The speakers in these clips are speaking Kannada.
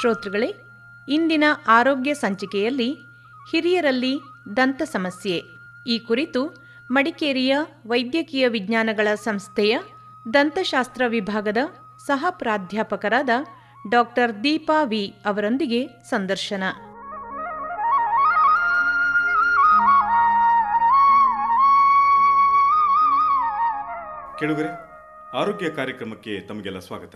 ಶ್ರೋತೃಗಳೇ ಇಂದಿನ ಆರೋಗ್ಯ ಸಂಚಿಕೆಯಲ್ಲಿ ಹಿರಿಯರಲ್ಲಿ ದಂತ ಸಮಸ್ಯೆ. ಈ ಕುರಿತು ಮಡಿಕೇರಿಯ ವೈದ್ಯಕೀಯ ವಿಜ್ಞಾನಗಳ ಸಂಸ್ಥೆಯ ದಂತಶಾಸ್ತ್ರ ವಿಭಾಗದ ಸಹ ಪ್ರಾಧ್ಯಾಪಕರಾದ ಡಾಕ್ಟರ್ ದೀಪಾ ವಿ ಅವರೊಂದಿಗೆ ಸಂದರ್ಶನ. ಕೆಳುಗರೆ, ಆರೋಗ್ಯ ಕಾರ್ಯಕ್ರಮಕ್ಕೆ ತಮಗೆಲ್ಲ ಸ್ವಾಗತ.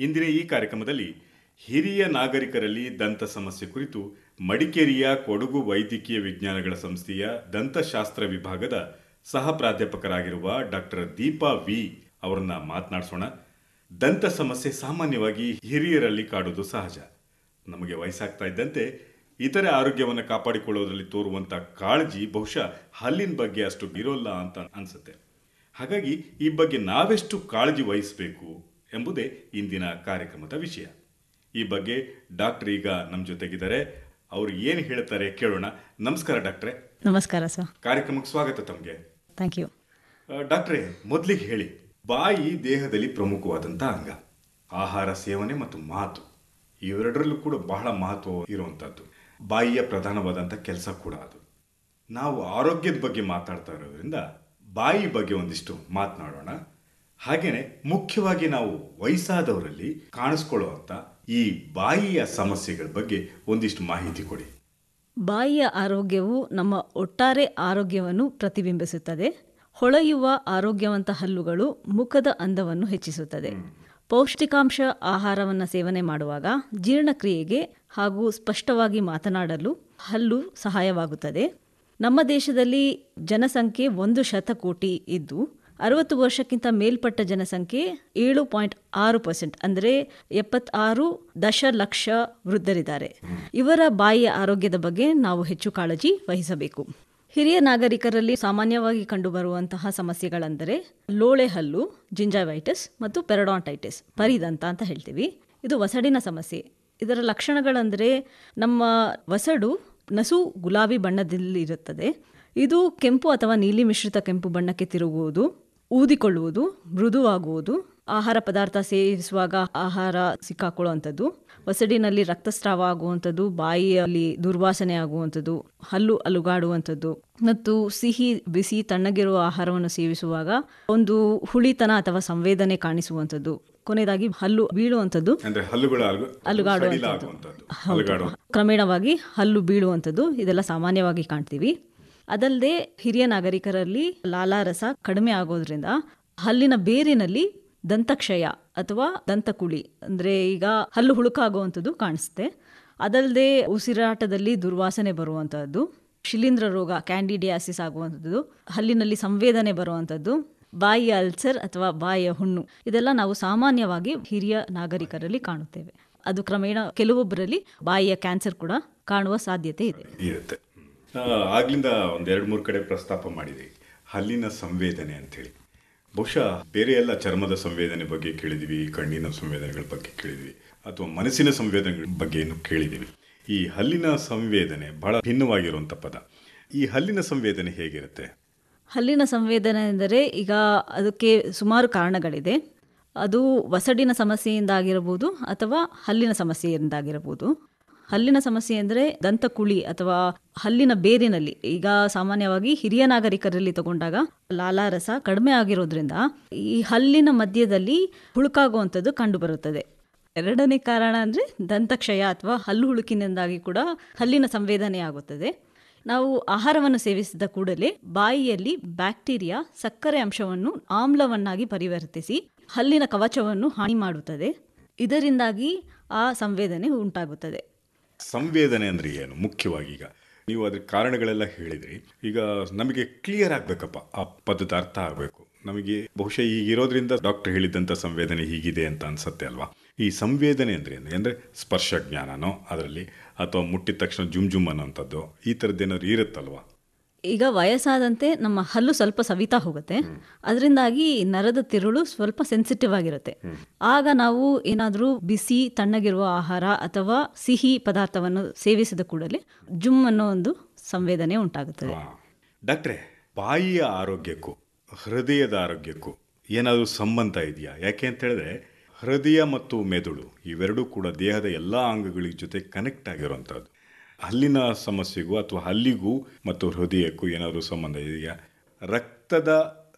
ಇಂದಿನ ಈ ಕಾರ್ಯಕ್ರಮದಲ್ಲಿ ಹಿರಿಯ ನಾಗರಿಕರಲ್ಲಿ ದಂತ ಸಮಸ್ಯೆ ಕುರಿತು ಮಡಿಕೇರಿಯ ಕೊಡಗು ವೈದ್ಯಕೀಯ ವಿಜ್ಞಾನಗಳ ಸಂಸ್ಥೆಯ ದಂತಶಾಸ್ತ್ರ ವಿಭಾಗದ ಸಹ ಪ್ರಾಧ್ಯಾಪಕರಾಗಿರುವ ಡಾಕ್ಟರ್ ದೀಪಾ ವಿ ಅವರನ್ನ ಮಾತನಾಡಿಸೋಣ. ದಂತ ಸಮಸ್ಯೆ ಸಾಮಾನ್ಯವಾಗಿ ಹಿರಿಯರಲ್ಲಿ ಕಾಡುವುದು ಸಹಜ. ನಮಗೆ ವಯಸ್ಸಾಗ್ತಾ ಇದ್ದಂತೆ ಇತರೆ ಆರೋಗ್ಯವನ್ನು ಕಾಪಾಡಿಕೊಳ್ಳೋದ್ರಲ್ಲಿ ತೋರುವಂಥ ಕಾಳಜಿ ಬಹುಶಃ ಹಲ್ಲಿನ ಬಗ್ಗೆ ಅಷ್ಟು ಬೀರೋಲ್ಲ ಅಂತ ಅನ್ಸುತ್ತೆ. ಹಾಗಾಗಿ ಈ ಬಗ್ಗೆ ನಾವೆಷ್ಟು ಕಾಳಜಿ ವಹಿಸಬೇಕು ಎಂಬುದೇ ಇಂದಿನ ಕಾರ್ಯಕ್ರಮದ ವಿಷಯ. ಈ ಬಗ್ಗೆ ಡಾಕ್ಟರ್ ಈಗ ನಮ್ಮ ಜೊತೆಗಿದ್ದಾರೆ. ಅವರು ಏನು ಹೇಳ್ತಾರೆ ಕೇಳೋಣ. ನಮಸ್ಕಾರ ಡಾಕ್ಟ್ರೆ. ನಮಸ್ಕಾರ ಸರ್. ಕಾರ್ಯಕ್ರಮಕ್ಕೆ ಸ್ವಾಗತ ತಮಗೆ. Thank you. ಡಾಕ್ಟ್ರೆ ಮೊದಲಿಗೆ ಹೇಳಿ ಬಾಯಿ ದೇಹದಲ್ಲಿ ಪ್ರಮುಖವಾದಂಥ ಅಂಗ ಆಹಾರ ಸೇವನೆ ಮತ್ತು ಮಾತು ಇವೆರಡರಲ್ಲೂ ಕೂಡ ಬಹಳ ಮಹತ್ವ ಇರುವಂಥದ್ದು ಬಾಯಿಯ ಪ್ರಧಾನವಾದಂಥ ಕೆಲಸ ಕೂಡ ಅದು. ನಾವು ಆರೋಗ್ಯದ ಬಗ್ಗೆ ಮಾತಾಡ್ತಾ ಇರೋದ್ರಿಂದ ಬಾಯಿ ಬಗ್ಗೆ ಒಂದಿಷ್ಟು ಮಾತನಾಡೋಣ. ಹಾಗೆಯೇ ಮುಖ್ಯವಾಗಿ ನಾವು ವಯಸ್ಸಾದವರಲ್ಲಿ ಕಾಣಿಸ್ಕೊಳ್ಳುವಂಥ ಈ ಬಾಯಿಯ ಸಮಸ್ಯೆಗಳ ಬಗ್ಗೆ ಒಂದಿಷ್ಟು ಮಾಹಿತಿ ಕೊಡಿ. ಬಾಯಿಯ ಆರೋಗ್ಯವು ನಮ್ಮ ಒಟ್ಟಾರೆ ಆರೋಗ್ಯವನ್ನು ಪ್ರತಿಬಿಂಬಿಸುತ್ತದೆ. ಹೊಳೆಯುವ ಆರೋಗ್ಯವಂತ ಹಲ್ಲುಗಳು ಮುಖದ ಅಂದವನ್ನು ಹೆಚ್ಚಿಸುತ್ತದೆ. ಪೌಷ್ಟಿಕಾಂಶ ಆಹಾರವನ್ನು ಸೇವನೆ ಮಾಡುವಾಗ ಜೀರ್ಣಕ್ರಿಯೆಗೆ ಹಾಗೂ ಸ್ಪಷ್ಟವಾಗಿ ಮಾತನಾಡಲು ಹಲ್ಲು ಸಹಾಯವಾಗುತ್ತದೆ. ನಮ್ಮ ದೇಶದಲ್ಲಿ ಜನಸಂಖ್ಯೆ ಒಂದು ಶತಕೋಟಿ ಇದ್ದು ಅರವತ್ತು ವರ್ಷಕ್ಕಿಂತ ಮೇಲ್ಪಟ್ಟ ಜನಸಂಖ್ಯೆ ಏಳು ಪಾಯಿಂಟ್ ಆರು ಪರ್ಸೆಂಟ್ ಅಂದರೆ ಎಪ್ಪತ್ತಾರು ದಶಲಕ್ಷ ವೃದ್ಧರಿದ್ದಾರೆ. ಇವರ ಬಾಯಿಯ ಆರೋಗ್ಯದ ಬಗ್ಗೆ ನಾವು ಹೆಚ್ಚು ಕಾಳಜಿ ವಹಿಸಬೇಕು. ಹಿರಿಯ ನಾಗರಿಕರಲ್ಲಿ ಸಾಮಾನ್ಯವಾಗಿ ಕಂಡುಬರುವಂತಹ ಸಮಸ್ಯೆಗಳೆಂದರೆ ಲೋಳೆ ಹಲ್ಲು ಜಿಂಜಾವೈಟಿಸ್ ಮತ್ತು ಪೆರಡಾಂಟೈಟಿಸ್, ಪರಿದಂತ ಅಂತ ಹೇಳ್ತೀವಿ. ಇದು ವಸಡಿನ ಸಮಸ್ಯೆ. ಇದರ ಲಕ್ಷಣಗಳೆಂದರೆ ನಮ್ಮ ವಸಡು ನಸು ಗುಲಾಬಿ ಬಣ್ಣದಲ್ಲಿರುತ್ತದೆ. ಇದು ಕೆಂಪು ಅಥವಾ ನೀಲಿ ಮಿಶ್ರಿತ ಕೆಂಪು ಬಣ್ಣಕ್ಕೆ ತಿರುಗುವುದು. ಊದಿಕೊಳ್ಳುವುದು ಮೃದುವಾಗುವುದು ಆಹಾರ ಪದಾರ್ಥ ಸೇವಿಸುವಾಗ ಆಹಾರ ಸಿಕ್ಕಾಕೊಳ್ಳುವಂಥದ್ದು ಒಸಡಿನಲ್ಲಿ ರಕ್ತಸ್ರಾವ ಆಗುವಂಥದ್ದು ಬಾಯಿಯಲ್ಲಿ ದುರ್ವಾಸನೆ ಆಗುವಂಥದ್ದು ಹಲ್ಲು ಅಲುಗಾಡುವಂಥದ್ದು ಮತ್ತು ಸಿಹಿ ಬಿಸಿ ತಣ್ಣಗಿರುವ ಆಹಾರವನ್ನು ಸೇವಿಸುವಾಗ ಒಂದು ಹುಳಿತನ ಅಥವಾ ಸಂವೇದನೆ ಕಾಣಿಸುವಂಥದ್ದು. ಕೊನೆಯದಾಗಿ ಹಲ್ಲು ಬೀಳುವಂಥದ್ದು ಅಲುಗಾಡುವಂಥದ್ದು. ಕ್ರಮೇಣವಾಗಿ ಹಲ್ಲು ಬೀಳುವಂಥದ್ದು ಇದೆಲ್ಲ ಸಾಮಾನ್ಯವಾಗಿ ಕಾಣ್ತೀವಿ. ಅದಲ್ಲದೆ ಹಿರಿಯ ನಾಗರಿಕರಲ್ಲಿ ಲಾಲಾರಸ ಕಡಿಮೆ ಆಗೋದ್ರಿಂದ ಹಲ್ಲಿನ ಬೇರಿನಲ್ಲಿ ದಂತಕ್ಷಯ ಅಥವಾ ದಂತಕುಳಿ, ಅಂದರೆ ಈಗ ಹಲ್ಲು ಹುಳುಕಾಗುವಂಥದ್ದು ಕಾಣಿಸುತ್ತೆ. ಅದಲ್ಲದೆ ಉಸಿರಾಟದಲ್ಲಿ ದುರ್ವಾಸನೆ ಬರುವಂಥದ್ದು, ಶಿಲೀಂಧ್ರ ರೋಗ, ಕ್ಯಾಂಡಿಡಿಯಾಸಿಸ್ ಆಗುವಂಥದ್ದು, ಹಲ್ಲಿನಲ್ಲಿ ಸಂವೇದನೆ ಬರುವಂಥದ್ದು, ಬಾಯಿಯ ಅಲ್ಸರ್ ಅಥವಾ ಬಾಯಿಯ ಹುಣ್ಣು, ಇದೆಲ್ಲ ನಾವು ಸಾಮಾನ್ಯವಾಗಿ ಹಿರಿಯ ನಾಗರಿಕರಲ್ಲಿ ಕಾಣುತ್ತೇವೆ. ಅದು ಕ್ರಮೇಣ ಕೆಲವೊಬ್ಬರಲ್ಲಿ ಬಾಯಿಯ ಕ್ಯಾನ್ಸರ್ ಕೂಡ ಕಾಣುವ ಸಾಧ್ಯತೆ ಇದೆ. ಆಗ್ಲಿಂದ ಒಂದೆರಡು ಮೂರು ಕಡೆ ಪ್ರಸ್ತಾಪ ಮಾಡಿದೆ. ಹಲ್ಲಿನ ಸಂವೇದನೆ ಅಂತೇಳಿ ಬಹುಶಃ ಬೇರೆ ಎಲ್ಲ ಚರ್ಮದ ಸಂವೇದನೆ ಬಗ್ಗೆ ಕೇಳಿದ್ವಿ, ಕಣ್ಣಿನ ಸಂವೇದನೆಗಳ ಬಗ್ಗೆ ಕೇಳಿದ್ವಿ, ಅಥವಾ ಮನಸ್ಸಿನ ಸಂವೇದನೆಗಳ ಬಗ್ಗೆ ಏನು ಕೇಳಿದ್ದೀವಿ ಈ ಹಲ್ಲಿನ ಸಂವೇದನೆ ಬಹಳ ಭಿನ್ನವಾಗಿರುವಂಥ ಪದ. ಈ ಹಲ್ಲಿನ ಸಂವೇದನೆ ಹೇಗಿರುತ್ತೆ? ಹಲ್ಲಿನ ಸಂವೇದನೆ ಎಂದರೆ ಈಗ ಅದಕ್ಕೆ ಸುಮಾರು ಕಾರಣಗಳಿದೆ. ಅದು ವಸಡಿನ ಸಮಸ್ಯೆಯಿಂದಾಗಿರಬಹುದು ಅಥವಾ ಹಲ್ಲಿನ ಸಮಸ್ಯೆಯಿಂದಾಗಿರಬಹುದು. ಹಲ್ಲಿನ ಸಮಸ್ಯೆ ಅಂದರೆ ದಂತಕುಳಿ ಅಥವಾ ಹಲ್ಲಿನ ಬೇರಿನಲ್ಲಿ. ಈಗ ಸಾಮಾನ್ಯವಾಗಿ ಹಿರಿಯ ನಾಗರಿಕರಲ್ಲಿ ತಗೊಂಡಾಗ ಲಾಲಾರಸ ಕಡಿಮೆ ಆಗಿರೋದ್ರಿಂದ ಈ ಹಲ್ಲಿನ ಮಧ್ಯದಲ್ಲಿ ಹುಳುಕಾಗುವಂಥದ್ದು ಕಂಡುಬರುತ್ತದೆ. ಎರಡನೇ ಕಾರಣ ಅಂದರೆ ದಂತಕ್ಷಯ ಅಥವಾ ಹಲ್ಲು ಹುಳುಕಿನಿಂದಾಗಿ ಕೂಡ ಹಲ್ಲಿನ ಸಂವೇದನೆ ಆಗುತ್ತದೆ. ನಾವು ಆಹಾರವನ್ನು ಸೇವಿಸಿದ ಕೂಡಲೇ ಬಾಯಿಯಲ್ಲಿ ಬ್ಯಾಕ್ಟೀರಿಯಾ ಸಕ್ಕರೆ ಅಂಶವನ್ನು ಆಮ್ಲವನ್ನಾಗಿ ಪರಿವರ್ತಿಸಿ ಹಲ್ಲಿನ ಕವಚವನ್ನು ಹಾನಿ ಮಾಡುತ್ತದೆ. ಇದರಿಂದಾಗಿ ಆ ಸಂವೇದನೆ ಉಂಟಾಗುತ್ತದೆ. ಸಂವೇದನೆ ಅಂದರೆ ಏನು? ಮುಖ್ಯವಾಗಿ ಈಗ ನೀವು ಅದ್ರ ಕಾರಣಗಳೆಲ್ಲ ಹೇಳಿದ್ರಿ. ಈಗ ನಮಗೆ ಕ್ಲಿಯರ್ ಆಗಬೇಕಪ್ಪ. ಆ ಪದದ ಅರ್ಥ ಆಗಬೇಕು. ನಮಗೆ ಬಹುಶಃ ಈಗಿರೋದ್ರಿಂದ ಡಾಕ್ಟರ್ ಹೇಳಿದ್ದಂಥ ಸಂವೇದನೆ ಹೀಗಿದೆ ಅಂತ ಅನ್ಸುತ್ತೆ ಅಲ್ವಾ? ಈ ಸಂವೇದನೆ ಅಂದರೆ ಏನು? ಅಂದರೆ ಸ್ಪರ್ಶ ಜ್ಞಾನನೋ, ಅದರಲ್ಲಿ ಅಥವಾ ಮುಟ್ಟಿದ ತಕ್ಷಣ ಜುಮ್ ಜುಮ್ ಅನ್ನೋಂಥದ್ದು ಈ ಥರದ್ದೇನಾದ್ರು ಇರುತ್ತಲ್ವಾ? ಈಗ ವಯಸ್ಸಾದಂತೆ ನಮ್ಮ ಹಲ್ಲು ಸ್ವಲ್ಪ ಸವಿತಾ ಹೋಗುತ್ತೆ. ಅದರಿಂದಾಗಿ ನರದ ತಿರುಳು ಸ್ವಲ್ಪ ಸೆನ್ಸಿಟಿವ್ ಆಗಿರುತ್ತೆ. ಆಗ ನಾವು ಏನಾದರೂ ಬಿಸಿ ತಣ್ಣಗಿರುವ ಆಹಾರ ಅಥವಾ ಸಿಹಿ ಪದಾರ್ಥವನ್ನು ಸೇವಿಸಿದ ಕೂಡಲೇ ಜುಮ್ ಅನ್ನೋ ಒಂದು ಸಂವೇದನೆ ಉಂಟಾಗುತ್ತದೆ. ಡಾಕ್ಟ್ರೆ ಬಾಯಿಯ ಆರೋಗ್ಯಕ್ಕೂ ಹೃದಯದ ಆರೋಗ್ಯಕ್ಕೂ ಏನಾದರೂ ಸಂಬಂಧ ಇದೆಯಾ? ಯಾಕೆ ಅಂತ ಹೇಳಿದ್ರೆ ಹೃದಯ ಮತ್ತು ಮೆದುಳು ಇವೆರಡೂ ಕೂಡ ದೇಹದ ಎಲ್ಲ ಅಂಗಗಳ ಜೊತೆ ಕನೆಕ್ಟ್ ಆಗಿರುವಂಥದ್ದು. ಹಲ್ಲಿನ ಸಮಸ್ಯೆಗೂ ಅಥವಾ ಹಲ್ಲಿಗೂ ಮತ್ತು ಹೃದಯಕ್ಕೂ ಏನಾದರೂ ಸಂಬಂಧ ಇದೆಯಾ? ರಕ್ತದ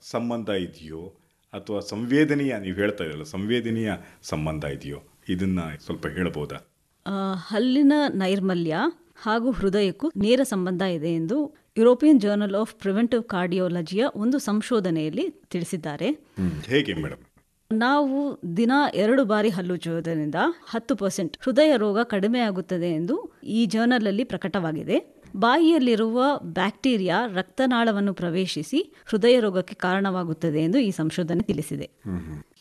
ಸಂಬಂಧ ಇದೆಯೋ ಅಥವಾ ಸಂವೇದನೆಯ ನೀವು ಹೇಳ್ತಾ ಇರಲ್ಲ ಸಂವೇದನೆಯ ಸಂಬಂಧ ಇದೆಯೋ? ಇದನ್ನ ಸ್ವಲ್ಪ ಹೇಳ್ಬೋದಾ? ಆ, ಹಲ್ಲಿನ ನೈರ್ಮಲ್ಯ ಹಾಗೂ ಹೃದಯಕ್ಕೂ ನೇರ ಸಂಬಂಧ ಇದೆ ಎಂದು ಯುರೋಪಿಯನ್ ಜರ್ನಲ್ ಆಫ್ ಪ್ರಿವೆಂಟಿವ್ ಕಾರ್ಡಿಯೋಲಜಿಯ ಒಂದು ಸಂಶೋಧನೆಯಲ್ಲಿ ತಿಳಿಸಿದ್ದಾರೆ. ಹೇಗೆ ಮೇಡಮ್ ನಾವು ದಿನ ಎರಡು ಬಾರಿ ಹಲ್ಲುಜ್ಜುವುದರಿಂದ ಹತ್ತು ಪರ್ಸೆಂಟ್ ಹೃದಯ ರೋಗ ಕಡಿಮೆಯಾಗುತ್ತದೆ ಎಂದು ಈ ಜರ್ನಲ್ ಅಲ್ಲಿ ಪ್ರಕಟವಾಗಿದೆ. ಬಾಯಿಯಲ್ಲಿರುವ ಬ್ಯಾಕ್ಟೀರಿಯಾ ರಕ್ತನಾಳವನ್ನು ಪ್ರವೇಶಿಸಿ ಹೃದಯ ರೋಗಕ್ಕೆ ಕಾರಣವಾಗುತ್ತದೆ ಎಂದು ಈ ಸಂಶೋಧನೆ ತಿಳಿಸಿದೆ.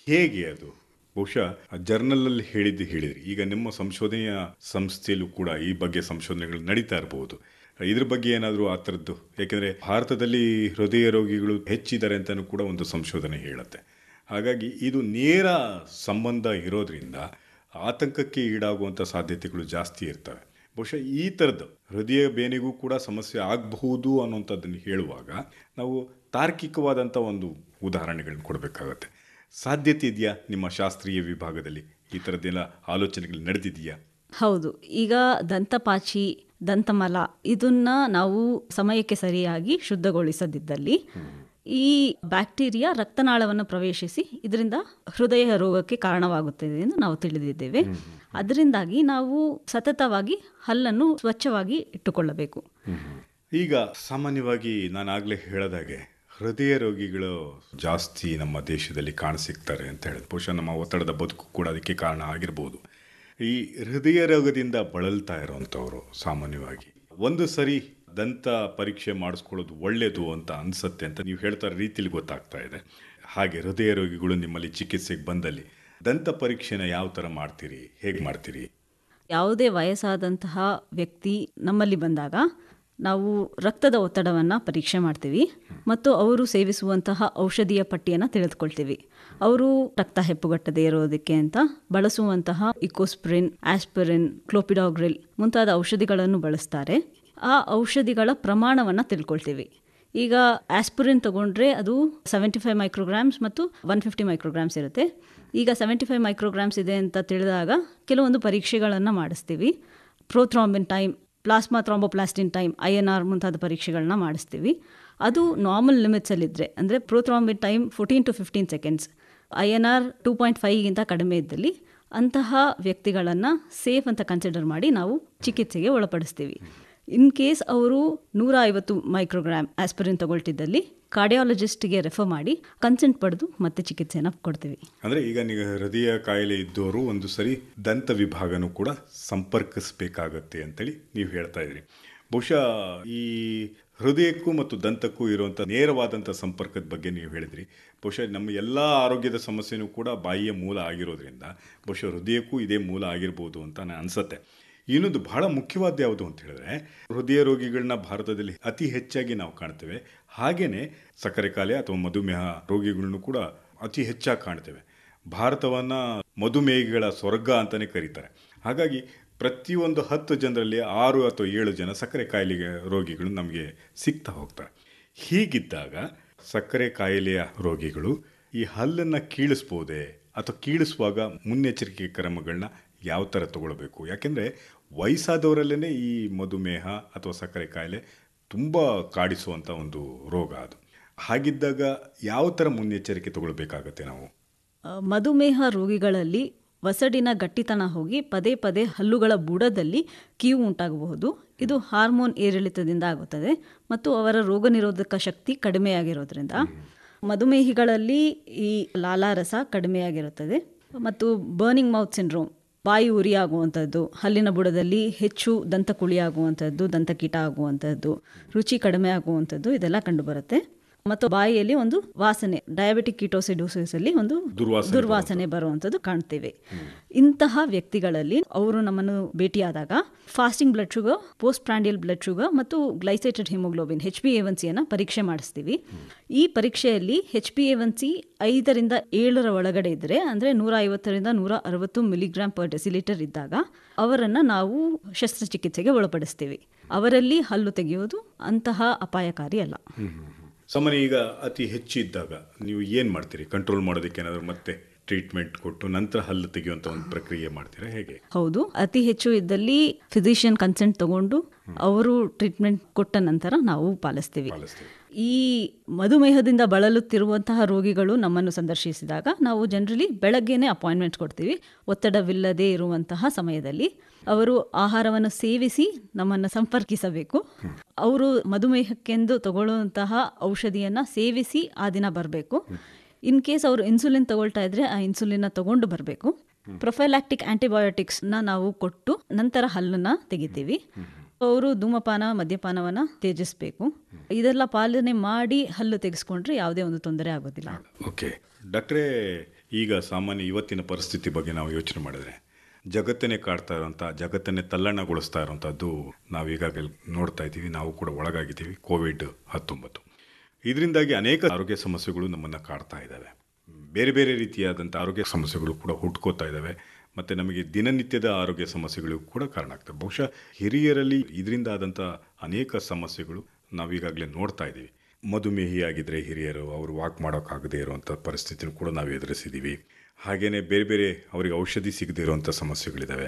ಹೇಗೆ ಅದು? ಬಹುಶಃ ಜರ್ನಲ್ ಅಲ್ಲಿ ಹೇಳಿದ್ದು ಹೇಳಿದ್ರಿ. ಈಗ ನಿಮ್ಮ ಸಂಶೋಧನೆಯ ಸಂಸ್ಥೆಯಲ್ಲೂ ಕೂಡ ಈ ಬಗ್ಗೆ ಸಂಶೋಧನೆಗಳು ನಡೀತಾ ಇರಬಹುದು ಇದ್ರ ಬಗ್ಗೆ ಏನಾದರೂ ಆ ಥರದ್ದು? ಯಾಕೆಂದರೆ ಭಾರತದಲ್ಲಿ ಹೃದಯ ರೋಗಿಗಳು ಹೆಚ್ಚಿದ್ದಾರೆ ಅಂತಲೂ ಕೂಡ ಒಂದು ಸಂಶೋಧನೆ ಹೇಳುತ್ತೆ. ಹಾಗಾಗಿ ಇದು ನೇರ ಸಂಬಂಧ ಇರೋದ್ರಿಂದ ಆತಂಕಕ್ಕೆ ಈಡಾಗುವಂಥ ಸಾಧ್ಯತೆಗಳು ಜಾಸ್ತಿ ಇರ್ತವೆ. ಬಹುಶಃ ಈ ಥರದ್ದು ಹೃದಯ ಬೇನೆಗೂ ಕೂಡ ಸಮಸ್ಯೆ ಆಗಬಹುದು ಅನ್ನೋಂಥದ್ದನ್ನು ಹೇಳುವಾಗ ನಾವು ತಾರ್ಕಿಕವಾದಂಥ ಒಂದು ಉದಾಹರಣೆಗಳನ್ನ ಕೊಡಬೇಕಾಗತ್ತೆ. ಸಾಧ್ಯತೆ ಇದೆಯಾ ನಿಮ್ಮ ಶಾಸ್ತ್ರೀಯ ವಿಭಾಗದಲ್ಲಿ? ಈ ಥರದ್ದೆಲ್ಲ ಆಲೋಚನೆಗಳು ನಡೆದಿದೆಯಾ? ಹೌದು. ಈಗ ದಂತಪಾಚಿ ದಂತಮಲ ಇದನ್ನ ನಾವು ಸಮಯಕ್ಕೆ ಸರಿಯಾಗಿ ಶುದ್ಧಗೊಳಿಸದಿದ್ದಲ್ಲಿ ಈ ಬ್ಯಾಕ್ಟೀರಿಯಾ ರಕ್ತನಾಳವನ್ನು ಪ್ರವೇಶಿಸಿ ಇದರಿಂದ ಹೃದಯ ರೋಗಕ್ಕೆ ಕಾರಣವಾಗುತ್ತದೆ ಎಂದು ನಾವು ತಿಳಿದಿದ್ದೇವೆ. ಅದರಿಂದಾಗಿ ನಾವು ಸತತವಾಗಿ ಹಲ್ಲನ್ನು ಸ್ವಚ್ಛವಾಗಿ ಇಟ್ಟುಕೊಳ್ಳಬೇಕು. ಈಗ ಸಾಮಾನ್ಯವಾಗಿ ನಾನು ಆಗಲೇ ಹೇಳದಾಗೆ ಹೃದಯ ರೋಗಿಗಳು ಜಾಸ್ತಿ ನಮ್ಮ ದೇಶದಲ್ಲಿ ಕಾಣಸಿಗ್ತಾರೆ ಅಂತ ಹೇಳಿದ್ರು. ಬಹುಶಃ ನಮ್ಮ ಒತ್ತಡದ ಬದುಕು ಕೂಡ ಅದಕ್ಕೆ ಕಾರಣ ಆಗಿರ್ಬೋದು. ಈ ಹೃದಯ ರೋಗದಿಂದ ಬಳಲ್ತಾ ಇರೋವಂಥವ್ರು ಸಾಮಾನ್ಯವಾಗಿ ಒಂದು ಸರಿ ದಂತ ಪರೀಕ್ಷೆ ಮಾಡಿಸ್ಕೊಳ್ಳೋದು ಒಳ್ಳೆಯದು ಅಂತ ಅನಿಸುತ್ತೆ ಅಂತ ನೀವು ಹೇಳ್ತಾ ರೀತಿಲಿ ಗೊತ್ತಾಗ್ತಾ ಇದೆ. ಹಾಗೆ ಹೃದಯ ರೋಗಿಗಳು ನಿಮ್ಮಲ್ಲಿ ಚಿಕಿತ್ಸೆಗೆ ಬಂದಲ್ಲಿ ದಂತ ಪರೀಕ್ಷೆನ ಯಾವ ಥರ ಮಾಡ್ತೀರಿ? ಹೇಗೆ ಮಾಡ್ತೀರಿ? ಯಾವುದೇ ವಯಸ್ಸಾದಂತಹ ವ್ಯಕ್ತಿ ನಮ್ಮಲ್ಲಿ ಬಂದಾಗ ನಾವು ರಕ್ತದ ಒತ್ತಡವನ್ನು ಪರೀಕ್ಷೆ ಮಾಡ್ತೀವಿ ಮತ್ತು ಅವರು ಸೇವಿಸುವಂತಹ ಔಷಧಿಯ ಪಟ್ಟಿಯನ್ನು ತಿಳಿದುಕೊಳ್ತೀವಿ ಅವರು ರಕ್ತ ಹೆಪ್ಪುಗಟ್ಟದೆ ಇರೋದಕ್ಕೆ ಅಂತ ಬಳಸುವಂತಹ ಇಕೋಸ್ಪ್ರಿನ್, ಆಸ್ಪಿರಿನ್, ಕ್ಲೋಪಿಡಾಗ್ರಿಲ್ ಮುಂತಾದ ಔಷಧಿಗಳನ್ನು ಬಳಸ್ತಾರೆ. ಆ ಔಷಧಿಗಳ ಪ್ರಮಾಣವನ್ನು ತಿಳ್ಕೊಳ್ತೀವಿ. ಈಗ ಆಸ್ಪಿರಿನ್ ತಗೊಂಡ್ರೆ ಅದು ಸೆವೆಂಟಿ ಫೈವ್ ಮೈಕ್ರೋಗ್ರಾಮ್ಸ್ ಮತ್ತು ಒನ್ ಫಿಫ್ಟಿ ಮೈಕ್ರೋಗ್ರಾಮ್ಸ್ ಇರುತ್ತೆ. ಈಗ ಸೆವೆಂಟಿ ಫೈವ್ ಮೈಕ್ರೋಗ್ರಾಮ್ಸ್ ಇದೆ ಅಂತ ತಿಳಿದಾಗ ಕೆಲವೊಂದು ಪರೀಕ್ಷೆಗಳನ್ನು ಮಾಡಿಸ್ತೀವಿ. Prothrombin time plasma thromboplastin time I N R ಮುಂತಾದ ಪರೀಕ್ಷೆಗಳನ್ನ ಮಾಡಿಸ್ತೀವಿ. ಅದು ನಾರ್ಮಲ್ ಲಿಮಿಟ್ಸಲ್ಲಿದ್ದರೆ ಅಂದರೆ prothrombin time fourteen to fifteen seconds I N R two point ಫೈವ್ಗಿಂತ ಕಡಿಮೆ ಇದ್ದಲ್ಲಿ ಅಂತಹ ವ್ಯಕ್ತಿಗಳನ್ನು ಸೇಫ್ ಅಂತ ಕನ್ಸಿಡರ್ ಮಾಡಿ ನಾವು ಚಿಕಿತ್ಸೆಗೆ ಒಳಪಡಿಸ್ತೀವಿ. ಇನ್ ಕೇಸ್ ಅವರು ನೂರ ಐವತ್ತು ಮೈಕ್ರೋಗ್ರಾಮ್ ಆಸ್ಪಿರಿನ್ ತಗೊಳ್ತಿದ್ದಲ್ಲಿ ಕಾರ್ಡಿಯಾಲಜಿಸ್ಟ್ಗೆ ರೆಫರ್ ಮಾಡಿ ಕನ್ಸೆಂಟ್ ಪಡೆದು ಮತ್ತೆ ಚಿಕಿತ್ಸೆಯನ್ನು ಕೊಡ್ತೀವಿ. ಅಂದರೆ ಈಗ ನೀವು ಹೃದಯ ಕಾಯಿಲೆ ಇದ್ದವರು ಒಂದು ಸರಿ ದಂತ ವಿಭಾಗನೂ ಕೂಡ ಸಂಪರ್ಕಿಸಬೇಕಾಗತ್ತೆ ಅಂತೇಳಿ ನೀವು ಹೇಳ್ತಾ ಇದ್ರಿ. ಬಹುಶಃ ಈ ಹೃದಯಕ್ಕೂ ಮತ್ತು ದಂತಕ್ಕೂ ಇರುವಂಥ ನೇರವಾದಂಥ ಸಂಪರ್ಕದ ಬಗ್ಗೆ ನೀವು ಹೇಳಿದ್ರಿ. ಬಹುಶಃ ನಮ್ಮ ಎಲ್ಲ ಆರೋಗ್ಯದ ಸಮಸ್ಯೆನೂ ಕೂಡ ಬಾಯಿಯ ಮೂಲ ಆಗಿರೋದ್ರಿಂದ ಬಹುಶಃ ಹೃದಯಕ್ಕೂ ಇದೇ ಮೂಲ ಆಗಿರ್ಬೋದು ಅಂತ ನಾನು ಅನಿಸುತ್ತೆ. ಇನ್ನೊಂದು ಬಹಳ ಮುಖ್ಯವಾದ ಯಾವುದು ಅಂತ ಹೇಳಿದ್ರೆ, ಹೃದಯ ರೋಗಿಗಳನ್ನ ಭಾರತದಲ್ಲಿ ಅತಿ ಹೆಚ್ಚಾಗಿ ನಾವು ಕಾಣ್ತೇವೆ. ಹಾಗೇನೆ ಸಕ್ಕರೆ ಕಾಯಿಲೆ ಅಥವಾ ಮಧುಮೇಹ ರೋಗಿಗಳನ್ನು ಕೂಡ ಅತಿ ಹೆಚ್ಚಾಗಿ ಕಾಣ್ತೇವೆ. ಭಾರತವನ್ನ ಮಧುಮೇಹಿಗಳ ಸ್ವರ್ಗ ಅಂತಲೇ ಕರೀತಾರೆ. ಹಾಗಾಗಿ ಪ್ರತಿಯೊಂದು ಹತ್ತು ಜನರಲ್ಲಿ ಆರು ಅಥವಾ ಏಳು ಜನ ಸಕ್ಕರೆ ಕಾಯಿಲೆಗೆ ರೋಗಿಗಳು ನಮಗೆ ಸಿಗ್ತಾ ಹೋಗ್ತಾರೆ. ಹೀಗಿದ್ದಾಗ ಸಕ್ಕರೆ ಕಾಯಿಲೆಯ ರೋಗಿಗಳು ಈ ಹಲ್ಲನ್ನು ಕೀಳಿಸ್ಬೋದೇ ಅಥವಾ ಕೀಳಿಸುವಾಗ ಮುನ್ನೆಚ್ಚರಿಕೆ ಕ್ರಮಗಳನ್ನ ಯಾವ ಥರ ತಗೊಳ್ಬೇಕು? ಯಾಕೆಂದರೆ ವಯಸ್ಸಾದವರಲ್ಲೇ ಈ ಮಧುಮೇಹ ಅಥವಾ ಸಕ್ಕರೆ ಕಾಯಿಲೆ ತುಂಬ ಕಾಡಿಸುವಂಥ ಒಂದು ರೋಗ ಅದು. ಹಾಗಿದ್ದಾಗ ಯಾವ ಥರ ಮುನ್ನೆಚ್ಚರಿಕೆ ತಗೊಳ್ಬೇಕಾಗತ್ತೆ ನಾವು? ಮಧುಮೇಹ ರೋಗಿಗಳಲ್ಲಿ ವಸಡಿನ ಗಟ್ಟಿತನ ಹೋಗಿ ಪದೇ ಪದೇ ಹಲ್ಲುಗಳ ಬುಡದಲ್ಲಿ ಕೀವು ಉಂಟಾಗಬಹುದು. ಇದು ಹಾರ್ಮೋನ್ ಏರಿಳಿತದಿಂದ ಆಗುತ್ತದೆ ಮತ್ತು ಅವರ ರೋಗ ನಿರೋಧಕ ಶಕ್ತಿ ಕಡಿಮೆಯಾಗಿರೋದ್ರಿಂದ. ಮಧುಮೇಹಿಗಳಲ್ಲಿ ಈ ಲಾಲಾರಸ ಕಡಿಮೆಯಾಗಿರುತ್ತದೆ ಮತ್ತು ಬರ್ನಿಂಗ್ ಮೌತ್ ಸಿಂಡ್ರೋಮ್ ಬಾಯಿ ಉರಿಯಾಗುವಂಥದ್ದು ಹಲ್ಲಿನ ಬುಡದಲ್ಲಿ ಹೆಚ್ಚು ದಂತಕುಳಿ ಆಗುವಂಥದ್ದು ದಂತಕೀಟ ಆಗುವಂಥದ್ದು ರುಚಿ ಕಡಿಮೆ ಆಗುವಂಥದ್ದು ಇದೆಲ್ಲ ಕಂಡುಬರುತ್ತೆ. ಮತ್ತು ಬಾಯಿಯಲ್ಲಿ ಒಂದು ವಾಸನೆ ಡಯಾಬಿಟಿಕ್ ಕೀಟೋಸಿಡೋಸಿಸ್ ಅಲ್ಲಿ ಒಂದು ದುರ್ವಾಸನೆ ಬರುವಂತದ್ದು ಕಾಣ್ತೇವೆ. ಇಂತಹ ವ್ಯಕ್ತಿಗಳಲ್ಲಿ ಅವರು ನಮ್ಮನ್ನು ಭೇಟಿಯಾದಾಗ fasting blood sugar post prandial blood sugar ಮತ್ತು glycated haemoglobin H P A one ಸಿಯನ್ನು ಪರೀಕ್ಷೆ ಮಾಡಿಸ್ತೀವಿ. ಈ ಪರೀಕ್ಷೆಯಲ್ಲಿ H P A one C ಐದರಿಂದ ಏಳರ ಒಳಗಡೆ ಇದ್ದರೆ ಅಂದರೆ ನೂರ ಐವತ್ತರಿಂದ ನೂರ ಅರವತ್ತು ಮಿಲಿಗ್ರಾಮ್ ಪರ್ ಡೆಸಿಲೀಟರ್ ಇದ್ದಾಗ ಅವರನ್ನು ನಾವು ಶಸ್ತ್ರಚಿಕಿತ್ಸೆಗೆ ಒಳಪಡಿಸ್ತೀವಿ. ಅವರಲ್ಲಿ ಹಲ್ಲು ತೆಗೆಯೋದು ಅಂತಹ ಅಪಾಯಕಾರಿ ಅಲ್ಲ. ಸಾಮಾನ್ಯ ಈಗ ಅತಿ ಹೆಚ್ಚಿದ್ದಾಗ ನೀವು ಏನು ಮಾಡ್ತೀರಿ? ಕಂಟ್ರೋಲ್ ಮಾಡೋದಕ್ಕೆ ಏನಾದರೂ ಮತ್ತೆ ಟ್ರೀಟ್ಮೆಂಟ್ ಕೊಟ್ಟು ನಂತರ ಹಲ್ಲು ತೆಗೆಯುವಂತ ಒಂದು ಪ್ರಕ್ರಿಯೆ ಮಾಡ್ತೀರಾ? ಹೇಗೆ? ಹೌದು. ಅತಿ ಹೆಚ್ಚು ಇದ್ದಲ್ಲಿ ಫಿಸಿಷಿಯನ್ ಕನ್ಸೆಂಟ್ ತಗೊಂಡು ಅವರು ಟ್ರೀಟ್ಮೆಂಟ್ ಕೊಟ್ಟ ನಂತರ ನಾವು ಪಾಲಿಸ್ತೀವಿ. ಪಾಲಿಸ್ತೀವಿ. ಈ ಮಧುಮೇಹದಿಂದ ಬಳಲುತ್ತಿರುವಂತಹ ರೋಗಿಗಳು ನಮ್ಮನ್ನು ಸಂದರ್ಶಿಸಿದಾಗ ನಾವು ಜನರಲಿ ಬೆಳಗ್ಗೆನೆ ಅಪಾಯಿಂಟ್ಮೆಂಟ್ ಕೊಡ್ತೀವಿ. ಒತ್ತಡವಿಲ್ಲದೆ ಇರುವಂತಹ ಸಮಯದಲ್ಲಿ. ಅವರು ಆಹಾರವನ್ನು ಸೇವಿಸಿ ನಮ್ಮನ್ನು ಸಂಪರ್ಕಿಸಬೇಕು. ಅವರು ಮಧುಮೇಹಕ್ಕೆಂದು ತಗೊಳ್ಳುವಂತಹ ಔಷಧಿಯನ್ನು ಸೇವಿಸಿ ಆ ದಿನ ಬರಬೇಕು. ಇನ್ ಕೇಸ್ ಅವರು ಇನ್ಸುಲಿನ್ ತಗೊಳ್ತಾ ಇದ್ರೆ ಆ ಇನ್ಸುಲಿನ್ನ ತಗೊಂಡು ಬರಬೇಕು. ಪ್ರೊಫೈಲಾಕ್ಟಿಕ್ ಆಂಟಿಬಯೋಟಿಕ್ಸ್ನ ನಾವು ಕೊಟ್ಟು ನಂತರ ಹಲ್ಲನ್ನು ತೆಗಿತೀವಿ. ಅವರು ಧೂಮಪಾನ, ಮದ್ಯಪಾನವನ್ನು ತ್ಯಜಿಸಬೇಕು. ಇದೆಲ್ಲ ಪಾಲನೆ ಮಾಡಿ ಹಲ್ಲು ತೆಗೆಸ್ಕೊಂಡ್ರೆ ಯಾವುದೇ ಒಂದು ತೊಂದರೆ ಆಗೋದಿಲ್ಲ. ಓಕೆ. ಡಾಕ್ಟ್ರೇ, ಈಗ ಸಾಮಾನ್ಯ ಇವತ್ತಿನ ಪರಿಸ್ಥಿತಿ ಬಗ್ಗೆ ನಾವು ಯೋಚನೆ ಮಾಡಿದ್ರೆ ಜಗತ್ತನ್ನೇ ಕಾಡ್ತಾ ಇರುವಂಥ, ಜಗತ್ತನ್ನೇ ತಲ್ಲಣಗೊಳಿಸ್ತಾ ಇರುವಂಥದ್ದು ನಾವು ಈಗಾಗಲೇ ನೋಡ್ತಾ ಇದ್ದೀವಿ. ನಾವು ಕೂಡ ಒಳಗಾಗಿದ್ದೀವಿ. ಕೋವಿಡ್ ಹತ್ತೊಂಬತ್ತು. ಇದರಿಂದಾಗಿ ಅನೇಕ ಆರೋಗ್ಯ ಸಮಸ್ಯೆಗಳು ನಮ್ಮನ್ನು ಕಾಡ್ತಾ ಇದ್ದಾವೆ. ಬೇರೆ ಬೇರೆ ರೀತಿಯಾದಂಥ ಆರೋಗ್ಯ ಸಮಸ್ಯೆಗಳು ಕೂಡ ಹುಟ್ಕೋತಾ ಇದ್ದಾವೆ. ಮತ್ತು ನಮಗೆ ದಿನನಿತ್ಯದ ಆರೋಗ್ಯ ಸಮಸ್ಯೆಗಳು ಕೂಡ ಕಾರಣ ಆಗ್ತವೆ. ಬಹುಶಃ ಹಿರಿಯರಲ್ಲಿ ಇದರಿಂದ ಆದಂಥ ಅನೇಕ ಸಮಸ್ಯೆಗಳು ನಾವೀಗಾಗಲೇ ನೋಡ್ತಾ ಇದ್ದೀವಿ. ಮಧುಮೇಹಿಯಾಗಿದ್ದರೆ ಹಿರಿಯರು, ಅವರು ವಾಕ್ ಮಾಡೋಕ್ಕಾಗದೇ ಇರುವಂಥ ಪರಿಸ್ಥಿತಿನೂ ಕೂಡ ನಾವು ಎದುರಿಸಿದ್ದೀವಿ. ಹಾಗೆಯೇ ಬೇರೆ ಬೇರೆ ಅವರಿಗೆ ಔಷಧಿ ಸಿಗದೇ ಇರುವಂಥ ಸಮಸ್ಯೆಗಳಿದ್ದಾವೆ.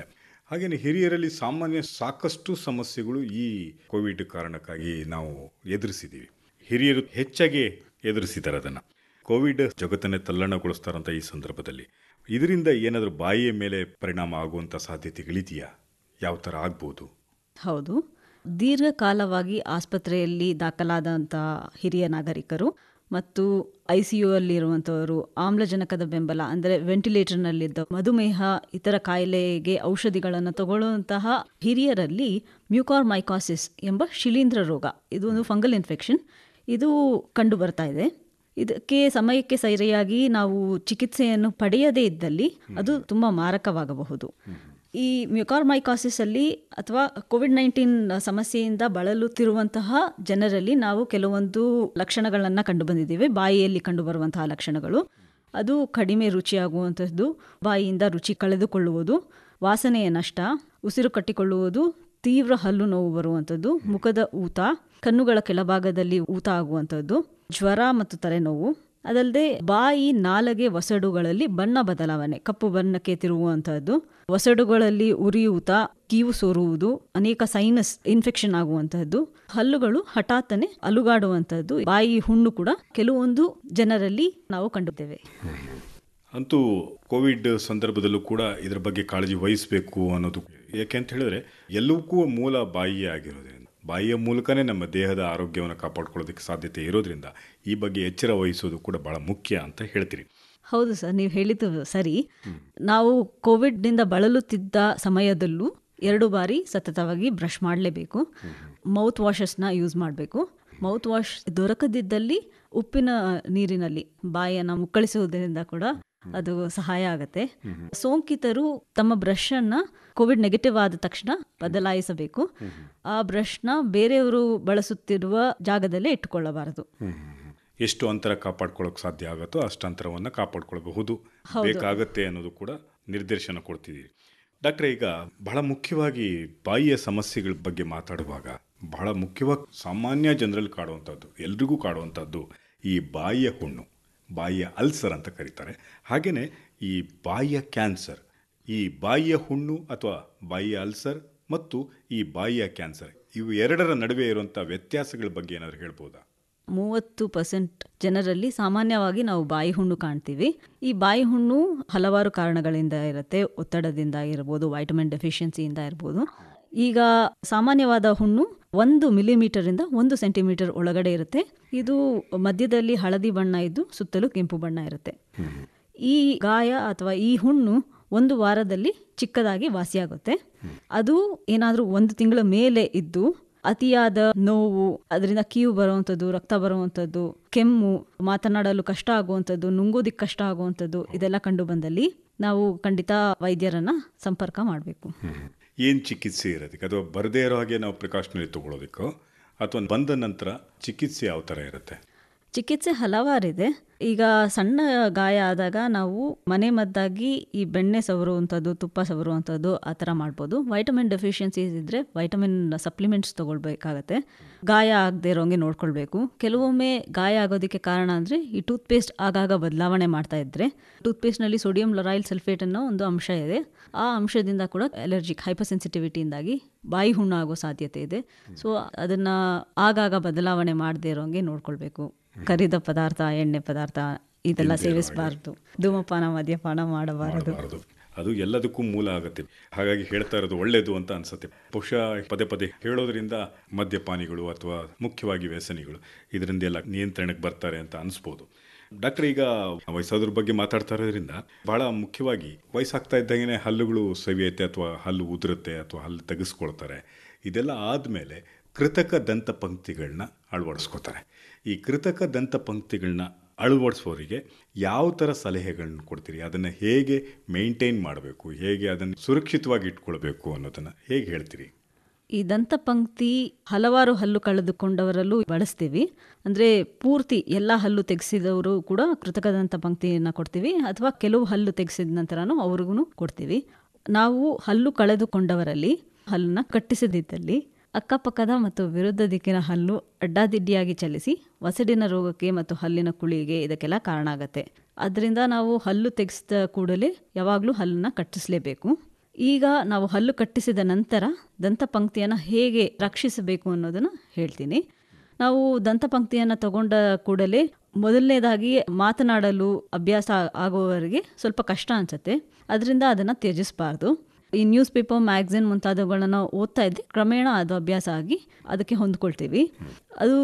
ಹಾಗೆಯೇ ಹಿರಿಯರಲ್ಲಿ ಸಾಮಾನ್ಯ ಸಾಕಷ್ಟು ಸಮಸ್ಯೆಗಳು ಈ ಕೋವಿಡ್ ಕಾರಣಕ್ಕಾಗಿ ನಾವು ಎದುರಿಸಿದ್ದೀವಿ. ಹಿರಿಯರು ಹೆಚ್ಚಾಗಿ ಎದುರಿಸಿದ್ದಾರೆ ಅದನ್ನು. ಕೋವಿಡ್ ಜಗತ್ತನ್ನೇ ತಲ್ಲಣಗೊಳಿಸ್ತಾರಂಥ ಈ ಸಂದರ್ಭದಲ್ಲಿ. ಇದರಿಂದ ಏನಾದರೂ ಬಾಯಿಯ ಮೇಲೆ ಪರಿಣಾಮ ಆಗುವಂಥ ಸಾಧ್ಯತೆಗಳಿದೆಯಾ? ಯಾವ ಥರ ಆಗ್ಬೋದು? ಹೌದು. ದೀರ್ಘಕಾಲವಾಗಿ ಆಸ್ಪತ್ರೆಯಲ್ಲಿ ದಾಖಲಾದಂಥ ಹಿರಿಯ ನಾಗರಿಕರು ಮತ್ತು ಐ ಸಿ ಯು ಅಲ್ಲಿರುವಂಥವರು ಆಮ್ಲಜನಕದ ಬೆಂಬಲ ಅಂದರೆ ವೆಂಟಿಲೇಟರ್ನಲ್ಲಿದ್ದ ಮಧುಮೇಹ ಇತರ ಕಾಯಿಲೆಗೆ ಔಷಧಿಗಳನ್ನು ತಗೊಳ್ಳುವಂತಹ ಹಿರಿಯರಲ್ಲಿ ಮ್ಯೂಕಾರ್ ಮೈಕಾಸಿಸ್ ಎಂಬ ಶಿಲೀಂಧ್ರ ರೋಗ. ಇದು ಒಂದು ಫಂಗಲ್ ಇನ್ಫೆಕ್ಷನ್. ಇದು ಕಂಡು ಬರ್ತಾ ಇದೆ. ಇದಕ್ಕೆ ಸಮಯಕ್ಕೆ ಸರಿಯಾಗಿ ನಾವು ಚಿಕಿತ್ಸೆಯನ್ನು ಪಡೆಯದೇ ಇದ್ದಲ್ಲಿ ಅದು ತುಂಬ ಮಾರಕವಾಗಬಹುದು. ಈ ಮ್ಯುಕಾರ್ಮೈಕಾಸಿಸಲ್ಲಿ ಅಥವಾ ಕೋವಿಡ್ ನೈನ್ಟೀನ್ ಸಮಸ್ಯೆಯಿಂದ ಬಳಲುತ್ತಿರುವಂತಹ ಜನರಲ್ಲಿ ನಾವು ಕೆಲವೊಂದು ಲಕ್ಷಣಗಳನ್ನು ಕಂಡು ಬಂದಿದ್ದೇವೆ ಬಾಯಿಯಲ್ಲಿ ಕಂಡುಬರುವಂತಹ ಲಕ್ಷಣಗಳು. ಅದು ಕಡಿಮೆ ರುಚಿಯಾಗುವಂಥದ್ದು ಬಾಯಿಯಿಂದ ರುಚಿ ಕಳೆದುಕೊಳ್ಳುವುದು. ವಾಸನೆಯ ನಷ್ಟ. ಉಸಿರು ಕಟ್ಟಿಕೊಳ್ಳುವುದು. ತೀವ್ರ ಹಲ್ಲು ನೋವು ಬರುವಂಥದ್ದು ಮುಖದ ಊತ. ಕಣ್ಣುಗಳ ಕೆಳಭಾಗದಲ್ಲಿ ಊತ ಆಗುವಂಥದ್ದು ಜ್ವರ ಮತ್ತು ತಲೆನೋವು. ಅದಲ್ಲದೆ ಬಾಯಿ ನಾಲಗೆ ಒಸಡುಗಳಲ್ಲಿ ಬಣ್ಣ ಬದಲಾವಣೆ, ಕಪ್ಪು ಬಣ್ಣಕ್ಕೆ ತಿರುಗುವಂತಹದ್ದು. ಒಸಡುಗಳಲ್ಲಿ ಉರಿಯೂತ, ಕೀವು ಸೋರುವುದು, ಅನೇಕ ಸೈನಸ್ ಇನ್ಫೆಕ್ಷನ್ ಆಗುವಂತಹದ್ದು. ಹಲ್ಲುಗಳು ಹಠಾತ್ತನೆ ಅಲುಗಾಡುವಂತಹದ್ದು. ಬಾಯಿ ಹುಣ್ಣು ಕೂಡ ಕೆಲವೊಂದು ಜನರಲ್ಲಿ ನಾವು ಕಂಡುತ್ತೇವೆ. ಅಂತೂ ಕೋವಿಡ್ ಸಂದರ್ಭದಲ್ಲೂ ಕೂಡ ಇದರ ಬಗ್ಗೆ ಕಾಳಜಿ ವಹಿಸಬೇಕು ಅನ್ನೋದು ಯಾಕೆ ಅಂತ ಹೇಳಿದ್ರೆ ಎಲ್ಲಕ್ಕೂ ಮೂಲ ಬಾಯಿಯೇ ಆಗಿರೋದ್ರಿಂದ. ಬಾಯಿಯ ಮೂಲಕನೇ ನಮ್ಮ ದೇಹದ ಆರೋಗ್ಯವನ್ನು ಕಾಪಾಡ್ಕೊಳ್ಳೋದಕ್ಕೆ ಸಾಧ್ಯತೆ ಇರೋದ್ರಿಂದ ಈ ಬಗ್ಗೆ ಎಚ್ಚರ ವಹಿಸೋದು ಕೂಡ ಬಹಳ ಮುಖ್ಯ ಅಂತ ಹೇಳ್ತೀರಿ. ಹೌದು ಸರ್ ನೀವು ಹೇಳಿದ್ದು ಸರಿ. ನಾವು ಕೋವಿಡ್ನಿಂದ ಬಳಲುತ್ತಿದ್ದ ಸಮಯದಲ್ಲೂ ಎರಡು ಬಾರಿ ಸತತವಾಗಿ ಬ್ರಷ್ ಮಾಡಲೇಬೇಕು. ಮೌತ್ ವಾಷಸ್ನ ಯೂಸ್ ಮಾಡಬೇಕು. ಮೌತ್ ವಾಶ್ ದೊರಕದಿದ್ದಲ್ಲಿ ಉಪ್ಪಿನ ನೀರಿನಲ್ಲಿ ಬಾಯಿಯನ್ನು ಮುಕ್ಕಳಿಸುವುದರಿಂದ ಕೂಡ ಅದು ಸಹಾಯ ಆಗುತ್ತೆ. ಸೋಂಕಿತರು ತಮ್ಮ ಬ್ರಷ್ ಅನ್ನ ಕೋವಿಡ್ ನೆಗೆಟಿವ್ ಆದ ತಕ್ಷಣ ಬದಲಾಯಿಸಬೇಕು. ಆ ಬ್ರಷ್ನ ಬೇರೆಯವರು ಬಳಸುತ್ತಿರುವ ಜಾಗದಲ್ಲೇ ಇಟ್ಟುಕೊಳ್ಳಬಾರದು. ಎಷ್ಟು ಅಂತರ ಕಾಪಾಡ್ಕೊಳ್ಳೋಕೆ ಸಾಧ್ಯ ಆಗುತ್ತೋ ಅಷ್ಟು ಅಂತರವನ್ನು ಕಾಪಾಡ್ಕೊಳ್ಬಹುದು. ಬೇಕಾಗತ್ತೆ ಅನ್ನೋದು ಕೂಡ ನಿರ್ದೇಶನ ಕೊಡ್ತಿದ್ದೀರಿ ಡಾಕ್ಟರ್ ಈಗ ಬಹಳ ಮುಖ್ಯವಾಗಿ ಬಾಯಿಯ ಸಮಸ್ಯೆಗಳ ಬಗ್ಗೆ ಮಾತಾಡುವಾಗ ಬಹಳ ಮುಖ್ಯವಾಗಿ ಸಾಮಾನ್ಯ ಜನರಲ್ಲಿ ಕಾಡುವಂಥದ್ದು ಎಲ್ರಿಗೂ ಕಾಡುವಂಥದ್ದು ಈ ಬಾಯಿಯ ಹುಣ್ಣು. ಬಾಯಿಯ ಅಲ್ಸರ್ ಅಂತ ಕರೀತಾರೆ. ಹಾಗೆಯೇ ಈ ಬಾಯಿಯ ಕ್ಯಾನ್ಸರ್, ಈ ಬಾಯಿಯ ಹುಣ್ಣು ಅಥವಾ ಬಾಯಿಯ ಅಲ್ಸರ್ ಮತ್ತು ಈ ಬಾಯಿಯ ಕ್ಯಾನ್ಸರ್ ಇವು ಎರಡರ ನಡುವೆ ಇರುವಂಥ ವ್ಯತ್ಯಾಸಗಳ ಬಗ್ಗೆ ಏನಾದರೂ ಹೇಳ್ಬೋದಾ? ಮೂವತ್ತು ಪರ್ಸೆಂಟ್ ಜನರಲ್ಲಿ ಸಾಮಾನ್ಯವಾಗಿ ನಾವು ಬಾಯಿ ಹುಣ್ಣು ಕಾಣ್ತೀವಿ. ಈ ಬಾಯಿ ಹುಣ್ಣು ಹಲವಾರು ಕಾರಣಗಳಿಂದ ಇರುತ್ತೆ. ಒತ್ತಡದಿಂದ ಇರ್ಬೋದು ವೈಟಮಿನ್ ಡೆಫಿಷಿಯನ್ಸಿಯಿಂದ ಇರ್ಬೋದು. ಈಗ ಸಾಮಾನ್ಯವಾದ ಹುಣ್ಣು ಒಂದು ಮಿಲಿಮೀಟರಿಂದ ಒಂದು ಸೆಂಟಿಮೀಟರ್ ಒಳಗಡೆ ಇರುತ್ತೆ. ಇದು ಮಧ್ಯದಲ್ಲಿ ಹಳದಿ ಬಣ್ಣ ಇದ್ದು ಸುತ್ತಲೂ ಕೆಂಪು ಬಣ್ಣ ಇರುತ್ತೆ. ಈ ಗಾಯ ಅಥವಾ ಈ ಹುಣ್ಣು ಒಂದು ವಾರದಲ್ಲಿ ಚಿಕ್ಕದಾಗಿ ವಾಸಿಯಾಗುತ್ತೆ. ಅದು ಏನಾದರೂ ಒಂದು ತಿಂಗಳ ಮೇಲೆ ಇದ್ದು ಅತಿಯಾದ ನೋವು, ಅದರಿಂದ ಕೀವು ಬರುವಂಥದ್ದು, ರಕ್ತ ಬರುವಂಥದ್ದು, ಕೆಮ್ಮು, ಮಾತನಾಡಲು ಕಷ್ಟ ಆಗುವಂಥದ್ದು ನುಂಗೋದಿಕ್ಕೆ ಕಷ್ಟ ಆಗುವಂಥದ್ದು, ಇದೆಲ್ಲ ಕಂಡು ಬಂದಲ್ಲಿ ನಾವು ಖಂಡಿತ ವೈದ್ಯರನ್ನ ಸಂಪರ್ಕ ಮಾಡಬೇಕು. ಏನು ಚಿಕಿತ್ಸೆ ಇರೋದಕ್ಕೆ? ಅಥವಾ ಬರದೇ ಇರೋ ಹಾಗೆ ನಾವು ಪ್ರಿಕಾಷನರಿ ತೊಗೊಳೋದಕ್ಕೋ? ಅಥವಾ ಬಂದ ನಂತರ ಚಿಕಿತ್ಸೆ ಯಾವ ಥರ ಇರುತ್ತೆ? ಚಿಕಿತ್ಸೆ ಹಲವಾರಿದೆ. ಈಗ ಸಣ್ಣ ಗಾಯ ಆದಾಗ ನಾವು ಮನೆ ಮದ್ದಾಗಿ ಈ ಬೆಣ್ಣೆ ಸವರುವಂಥದ್ದು ತುಪ್ಪ ಸವರುವಂಥದ್ದು ಆ ಥರ ಮಾಡ್ಬೋದು. ವೈಟಮಿನ್ ಡೆಫಿಷಿಯನ್ಸೀಸ್ ಇದ್ದರೆ ವೈಟಮಿನ್ ಸಪ್ಲಿಮೆಂಟ್ಸ್ ತೊಗೊಳ್ಬೇಕಾಗತ್ತೆ. ಗಾಯ ಆಗದೆ ಇರೋಂಗೆ ನೋಡ್ಕೊಳ್ಬೇಕು. ಕೆಲವೊಮ್ಮೆ ಗಾಯ ಆಗೋದಕ್ಕೆ ಕಾರಣ ಅಂದರೆ ಈ ಟೂತ್ ಪೇಸ್ಟ್ ಆಗಾಗ ಬದಲಾವಣೆ ಮಾಡ್ತಾ ಇದ್ದರೆ ಟೂತ್ ಪೇಸ್ಟ್ನಲ್ಲಿ ಸೋಡಿಯಂ ಲೊರಾಯಿಲ್ ಸಲ್ಫೇಟ್ ಅನ್ನೋ ಒಂದು ಅಂಶ ಇದೆ. ಆ ಅಂಶದಿಂದ ಕೂಡ ಅಲರ್ಜಿಕ್ ಹೈಪರ್ ಸೆನ್ಸಿಟಿವಿಟಿಯಿಂದಾಗಿ ಬಾಯಿ ಹುಣ್ಣು ಆಗೋ ಸಾಧ್ಯತೆ ಇದೆ. ಸೊ ಅದನ್ನು ಆಗಾಗ ಬದಲಾವಣೆ ಮಾಡದೇ ಇರೋಂಗೆ ನೋಡ್ಕೊಳ್ಬೇಕು. ಕರಿದ ಪದಾರ್ಥ ಎಣ್ಣೆ ಪದಾರ್ಥ ಇದೆಲ್ಲ ಸೇವಿಸಬಾರ್ದು. ಧೂಮಪಾನ ಮದ್ಯಪಾನ ಮಾಡಬಾರದು. ಅದು ಎಲ್ಲದಕ್ಕೂ ಮೂಲ ಆಗುತ್ತೆ. ಹಾಗಾಗಿ ಹೇಳ್ತಾ ಇರೋದು ಒಳ್ಳೇದು ಅಂತ ಅನ್ಸುತ್ತೆ. ಬಹುಶಃ ಪದೇ ಪದೇ ಹೇಳೋದ್ರಿಂದ ಮದ್ಯಪಾನಿಗಳು ಅಥವಾ ಮುಖ್ಯವಾಗಿ ವ್ಯಸನಿಗಳು ಇದರಿಂದ ಎಲ್ಲ ನಿಯಂತ್ರಣಕ್ಕೆ ಬರ್ತಾರೆ ಅಂತ ಅನಿಸ್ಬೋದು. ಡಾಕ್ಟರ್ ಈಗ ವಯಸ್ಸಾದ್ರ ಬಗ್ಗೆ ಮಾತಾಡ್ತಾ ಇರೋದ್ರಿಂದ ಬಹಳ ಮುಖ್ಯವಾಗಿ ವಯಸ್ಸಾಗ್ತಾ ಇದ್ದಂಗೆ ಹಲ್ಲುಗಳು ಸವಿಯುತ್ತೆ ಅಥವಾ ಹಲ್ಲು ಉದುರುತ್ತೆ ಅಥವಾ ಹಲ್ಲು ತೆಗೆಸ್ಕೊಳ್ತಾರೆ. ಇದೆಲ್ಲ ಆದಮೇಲೆ ಕೃತಕ ದಂತ ಪಂಕ್ತಿಗಳನ್ನ ಅಳವಡಿಸ್ಕೋತಾರೆ. ಈ ಕೃತಕ ದಂತ ಪಂಕ್ತಿಗಳನ್ನ ಅಳವಡಿಸೋರಿಗೆ ಯಾವ ಥರ ಸಲಹೆಗಳನ್ನ ಕೊಡ್ತೀರಿ? ಅದನ್ನು ಹೇಗೆ ಮೇಂಟೈನ್ ಮಾಡಬೇಕು? ಹೇಗೆ ಅದನ್ನು ಸುರಕ್ಷಿತವಾಗಿ ಇಟ್ಕೊಳ್ಬೇಕು ಅನ್ನೋದನ್ನು ಹೇಗೆ ಹೇಳ್ತೀರಿ? ಈ ದಂತ ಪಂಕ್ತಿ ಹಲವಾರು ಹಲ್ಲು ಕಳೆದುಕೊಂಡವರಲ್ಲೂ ಬಳಸ್ತೀವಿ. ಅಂದರೆ ಪೂರ್ತಿ ಎಲ್ಲ ಹಲ್ಲು ತೆಗೆಸಿದವರು ಕೂಡ ಕೃತಕ ದಂತ ಪಂಕ್ತಿಯನ್ನು ಕೊಡ್ತೀವಿ. ಅಥವಾ ಕೆಲವು ಹಲ್ಲು ತೆಗೆಸಿದ ನಂತರನೂ ಅವ್ರಿಗೂ ಕೊಡ್ತೀವಿ. ನಾವು ಹಲ್ಲು ಕಳೆದುಕೊಂಡವರಲ್ಲಿ, ಹಲ್ಲನ್ನ ಕಟ್ಟಿಸದಿದ್ದಲ್ಲಿ ಅಕ್ಕಪಕ್ಕದ ಮತ್ತು ವಿರುದ್ಧ ದಿಕ್ಕಿನ ಹಲ್ಲು ಅಡ್ಡಾದಿಡ್ಡಿಯಾಗಿ ಚಲಿಸಿ, ವಸಡಿನ ರೋಗಕ್ಕೆ ಮತ್ತು ಹಲ್ಲಿನ ಕುಳಿಗೆ ಇದಕ್ಕೆಲ್ಲ ಕಾರಣ ಆಗುತ್ತೆ. ಅದರಿಂದ ನಾವು ಹಲ್ಲು ತೆಗೆಸಿದ ಕೂಡಲೇ ಯಾವಾಗಲೂ ಹಲ್ಲನ್ನು ಕಟ್ಟಿಸಲೇಬೇಕು. ಈಗ ನಾವು ಹಲ್ಲು ಕಟ್ಟಿಸಿದ ನಂತರ ದಂತಪಂಕ್ತಿಯನ್ನು ಹೇಗೆ ರಕ್ಷಿಸಬೇಕು ಅನ್ನೋದನ್ನು ಹೇಳ್ತೀನಿ. ನಾವು ದಂತಪಂಕ್ತಿಯನ್ನು ತಗೊಂಡ ಕೂಡಲೇ ಮೊದಲನೇದಾಗಿ ಮಾತನಾಡಲು ಅಭ್ಯಾಸ ಆಗುವವರಿಗೆ ಸ್ವಲ್ಪ ಕಷ್ಟ ಅನಿಸುತ್ತೆ. ಅದರಿಂದ ಅದನ್ನು ತ್ಯಜಿಸಬಾರ್ದು. ಈ ನ್ಯೂಸ್ ಪೇಪರ್ ಮ್ಯಾಗ್ಝಿನ್ ಮುಂತಾದವುಗಳನ್ನ ಓದ್ತಾ ಇದ್ದೆ ಕ್ರಮೇಣ ಅದು ಅಭ್ಯಾಸ ಆಗಿ ಅದಕ್ಕೆ ಹೊಂದ್ಕೊಳ್ತೀವಿ. ಅದು